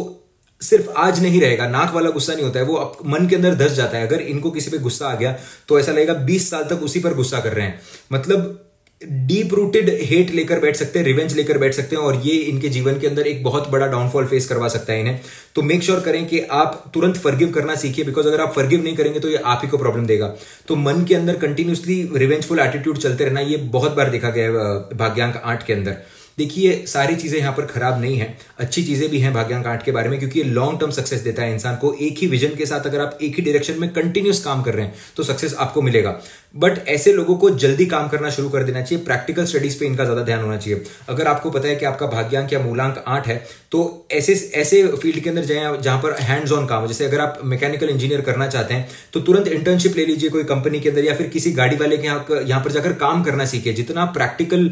सिर्फ़ आज नहीं रहेगा, नाक वाला गुस्सा नहीं होता है, वो मन के अंदर धस जाता है। अगर इनको किसी पे गुस्सा आ गया तो ऐसा लगेगा बीस साल तक उसी पर गुस्सा कर रहे हैं। मतलब डीप रूटेड हेट लेकर बैठ सकते हैं, रिवेंज लेकर बैठ सकते हैं और ये इनके जीवन के अंदर एक बहुत बड़ा डाउनफॉल फेस करवा सकता है इन्हें। तो मेक श्योर sure करें कि आप तुरंत फर्गिव करना सीखिए बिकॉज़ अगर आप फर्गिव नहीं करेंगे तो ये आप ही को प्रॉब्लम देगा। तो मन के अंदर कंटिन्यूसली रिवेंजफुल एटीट्यूड चलते रहना, ये बहुत बार देखा गया है भाग्यांक आठ के अंदर। देखिए सारी चीज़ें यहाँ पर खराब नहीं है, अच्छी चीज़ें भी हैं भाग्यांक आठ के बारे में, क्योंकि ये लॉन्ग टर्म सक्सेस देता है इंसान को। एक ही विजन के साथ अगर आप एक ही डायरेक्शन में कंटिन्यूस काम कर रहे हैं तो सक्सेस आपको मिलेगा। बट ऐसे लोगों को जल्दी काम करना शुरू कर देना चाहिए। प्रैक्टिकल स्टडीज़ पे इनका ज़्यादा ध्यान होना चाहिए। अगर आपको पता है कि आपका भाग्यांक या मूलांक आठ है तो ऐसे ऐसे फ़ील्ड के अंदर जाए जहाँ पर हैंड्स ऑन काम जैसे अगर आप मैकेनिकल इंजीनियर करना चाहते हैं तो तुरंत इंटर्नशिप ले लीजिए कोई कंपनी के अंदर या फिर किसी गाड़ी वाले के यहाँ पर जाकर काम करना सीखिए। जितना प्रैक्टिकल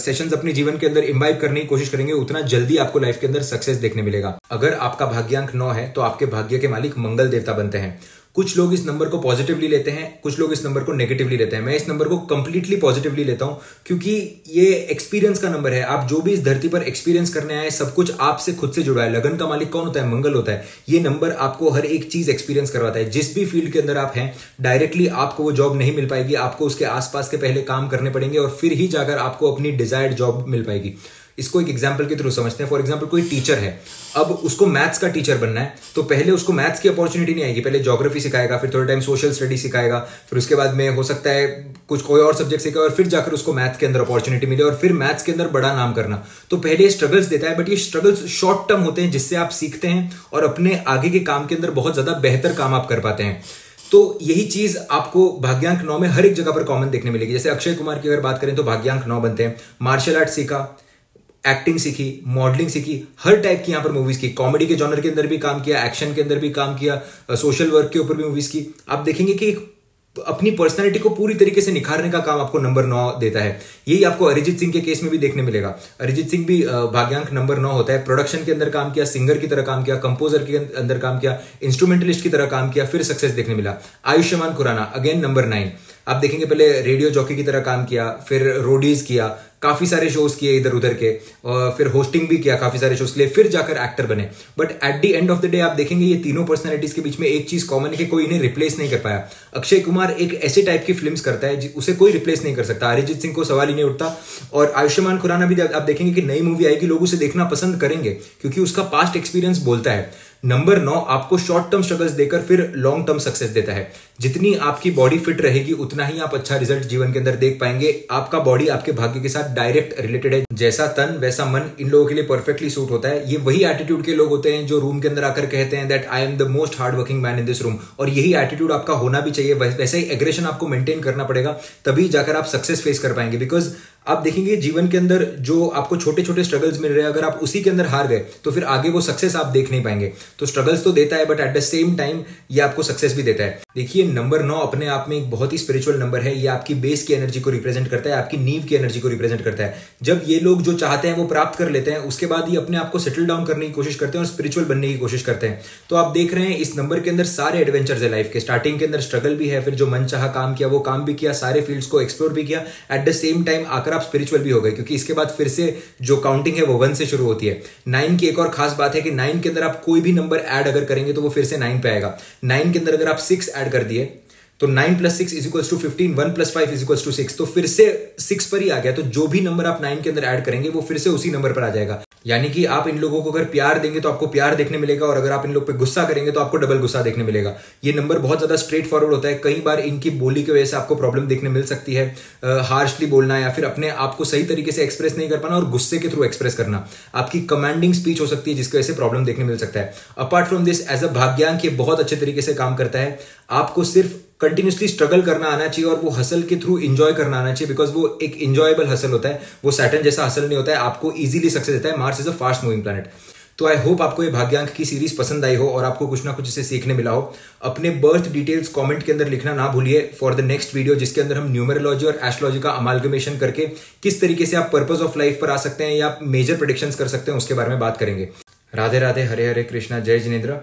सेशंस अपने जीवन के अंदर इम्बाइब करने की कोशिश करेंगे, उतना जल्दी आपको लाइफ के अंदर सक्सेस देखने मिलेगा। अगर आपका भाग्यांक नौ है तो आपके भाग्य के मालिक मंगल देवता बनते हैं। कुछ लोग इस नंबर को पॉजिटिवली लेते हैं, कुछ लोग इस नंबर को नेगेटिवली लेते हैं। मैं इस नंबर को कंप्लीटली पॉजिटिवली लेता हूँ, क्योंकि ये एक्सपीरियंस का नंबर है। आप जो भी इस धरती पर एक्सपीरियंस करने आए, सब कुछ आपसे खुद से जुड़ा है। लगन का मालिक कौन होता है? मंगल होता है। ये नंबर आपको हर एक चीज़ एक्सपीरियंस करवाता है। जिस भी फ़ील्ड के अंदर आप हैं डायरेक्टली आपको वो जॉब नहीं मिल पाएगी। आपको उसके आसपास के पहले काम करने पड़ेंगे और फिर ही जाकर आपको अपनी डिजायर्ड जॉब मिल पाएगी। इसको एक एग्ज़ाम्पल के थ्रू समझते हैं। फॉर एग्ज़ाम्पल कोई टीचर है, अब उसको मैथ्स का टीचर बनना है तो पहले उसको मैथ्स की अपॉर्चुनिटी नहीं आएगी। पहले ज्योग्राफी सिखाएगा, फिर थोड़ा टाइम सोशल स्टडी सिखाएगा, फिर उसके बाद में हो सकता है कुछ कोई और सब्जेक्ट सिखाएगा और फिर जाकर उसको मैथ्स के अंदर अपॉर्चुनिटी मिले और फिर मैथ्स के अंदर बड़ा नाम करना। तो पहले स्ट्रगल्स देता है बट ये स्ट्रगल्स शॉर्ट टर्म होते हैं, जिससे आप सीखते हैं और अपने आगे के काम के अंदर बहुत ज़्यादा बेहतर काम आप कर पाते हैं। तो यही चीज़ आपको भाग्यांक नौ में हर एक जगह पर कॉमन देखने मिलेगी। जैसे अक्षय कुमार की अगर बात करें तो भाग्यांक नौ बनते हैं। मार्शल आर्ट सीखा एक्टिंग सीखी मॉडलिंग सीखी, हर टाइप की यहाँ पर मूवीज़ की। कॉमेडी के जॉनर के अंदर भी काम किया एक्शन के अंदर भी काम किया सोशल वर्क के ऊपर भी मूवीज़ की। आप देखेंगे कि अपनी पर्सनैलिटी को पूरी तरीके से निखारने का काम आपको नंबर नौ देता है। यही आपको अरिजीत सिंह के केस में भी देखने मिलेगा। अरिजीत सिंह भी भाग्यांक नंबर नौ होता है। प्रोडक्शन के अंदर काम किया सिंगर की तरह काम किया कंपोजर के अंदर काम किया इंस्ट्रूमेंटलिस्ट की तरह काम किया, फिर सक्सेस देखने मिला। Ayushmann Khurrana again number nine आप देखेंगे पहले रेडियो जॉकी की तरह काम किया, फिर रोडीज किया काफ़ी सारे शोज़ किए इधर उधर के, और फिर होस्टिंग भी किया काफ़ी सारे शोज़ के लिए, फिर जाकर एक्टर बने। But at the end of the day आप देखेंगे ये तीनों पर्सनैलिटीज के बीच में एक चीज़ कॉमन है कि कोई इन्हें रिप्लेस नहीं कर पाया। अक्षय कुमार एक ऐसे टाइप की फ़िल्म करता है उसे कोई रिप्लेस नहीं कर सकता। अरिजीत सिंह को सवाल ही नहीं उठता। और आयुष्मान खुराना भी आप देखेंगे कि नई मूवी आएगी, लोग उसे देखना पसंद करेंगे, क्योंकि उसका पास्ट एक्सपीरियंस बोलता है। नंबर नौ आपको शॉर्ट टर्म स्ट्रगल्स देकर फिर लॉन्ग टर्म सक्सेस देता है। जितनी आपकी बॉडी फिट रहेगी, उतना ही आप अच्छा रिज़ल्ट जीवन के अंदर देख पाएँगे। आपका बॉडी आपके भाग्य के साथ डायरेक्ट रिलेटेड है। जैसा तन, वैसा मन, इन लोगों के लिए परफेक्टली सूट होता है। ये वही एटीट्यूड के लोग होते हैं जो रूम के अंदर आकर कहते हैं that I am the most hard working man in this room और यही एटीट्यूड आपका होना भी चाहिए। वैसे ही एग्रेशन आपको मेंटेन करना पड़ेगा। तभी जाकर आप सक्सेस फेस कर पाएँगे। बिकॉज़ आप देखेंगे जीवन के अंदर जो आपको छोटे छोटे स्ट्रगल्स मिल रहे हैं, अगर आप उसी के अंदर हार गए तो फिर आगे वो सक्सेस आप देख नहीं पाएँगे। तो स्ट्रगल्स तो देता है but at the same time ये आपको सक्सेस भी देता है। देखिए नंबर नौ अपने आप में एक बहुत ही स्पिरिचुअल नंबर है। ये आपकी बेस की एनर्जी को रिप्रेजेंट करता है, आपकी नींव की एनर्जी को रिप्रेजेंट करता है। जब ये लोग जो चाहते हैं, वो प्राप्त कर लेते हैं, उसके बाद ये अपने आप को सेटल डाउन करने की कोशिश करते हैं और स्पिरिचुअल बनने की कोशिश करते हैं। तो आप देख रहे हैं, इस नंबर के अंदर सारे एडवेंचर्स है लाइफ के। स्टार्टिंग के अंदर स्ट्रगल भी है, फिर जो मन चाह काम किया, वो काम भी किया, सारे फील्ड्स को एक्सप्लोर भी किया। एट द सेम टाइम आकर आप स्पिरिचुअल भी हो गए, क्योंकि इसके बाद फिर से जो काउंटिंग है वो वन से शुरू होती है। नाइन की एक और खास बात है कि नाइन के अंदर आप कोई भी नंबर ऐड अगर करेंगे तो वो फिर से नाइन पे आएगा। नाइन के अंदर अगर आप सिक्स ऐड कर दिए तो nine plus six is equals to fifteen one plus five is equals to six तो फिर से सिक्स पर ही आ गया तो जो भी नंबर आप नाइन के अंदर ऐड करेंगे, वो फिर से उसी नंबर पर आ जाएगा। यानी कि आप इन लोगों को अगर प्यार देंगे तो आपको प्यार देखने मिलेगा, और अगर आप इन लोग पे गुस्सा करेंगे तो आपको डबल गुस्सा देखने मिलेगा। ये नंबर बहुत ज़्यादा स्ट्रेट फॉरवर्ड होता है। कई बार इनकी बोली की वजह से आपको प्रॉब्लम देखने मिल सकती है हार्शली बोलना या फिर अपने आप को सही तरीके से एक्सप्रेस नहीं कर पाना और गुस्से के थ्रू एक्सप्रेस करना। आपकी कमांडिंग स्पीच हो सकती है, जिसकी वजह से प्रॉब्लम देखने मिल सकता है। Apart from this as a भाग्यांक ये बहुत अच्छे तरीके से काम करता है। आपको सिर्फ़ कंटिन्यूसली स्ट्रगल करना आना चाहिए और वो हसल के थ्रू इंजॉय करना आना चाहिए बिकॉज़ वो एक इंजॉयबल हसल होता है। वो सैटन जैसा हसल नहीं होता है, आपको इजीली सक्सेस देता है। Mars is a fast moving planet तो आई होप आपको ये भाग्यांक की सीरीज़ पसंद आई हो और आपको कुछ ना कुछ इसे सीखने मिला हो। अपने बर्थ डिटेल्स कमेंट के अंदर लिखना ना भूलिए। फॉर द नेक्स्ट वीडियो जिसके अंदर हम न्यूमरोलॉजी और एस्ट्रोलॉजी का अमालगमेशन करके किस तरीके से आप पर्पज ऑफ़ लाइफ पर आ सकते हैं या मेजर प्रोडिक्शन कर सकते हैं, उसके बारे में बात करेंगे। राधे राधे, हरे हरे कृष्णा, जय जिनेन्द्र।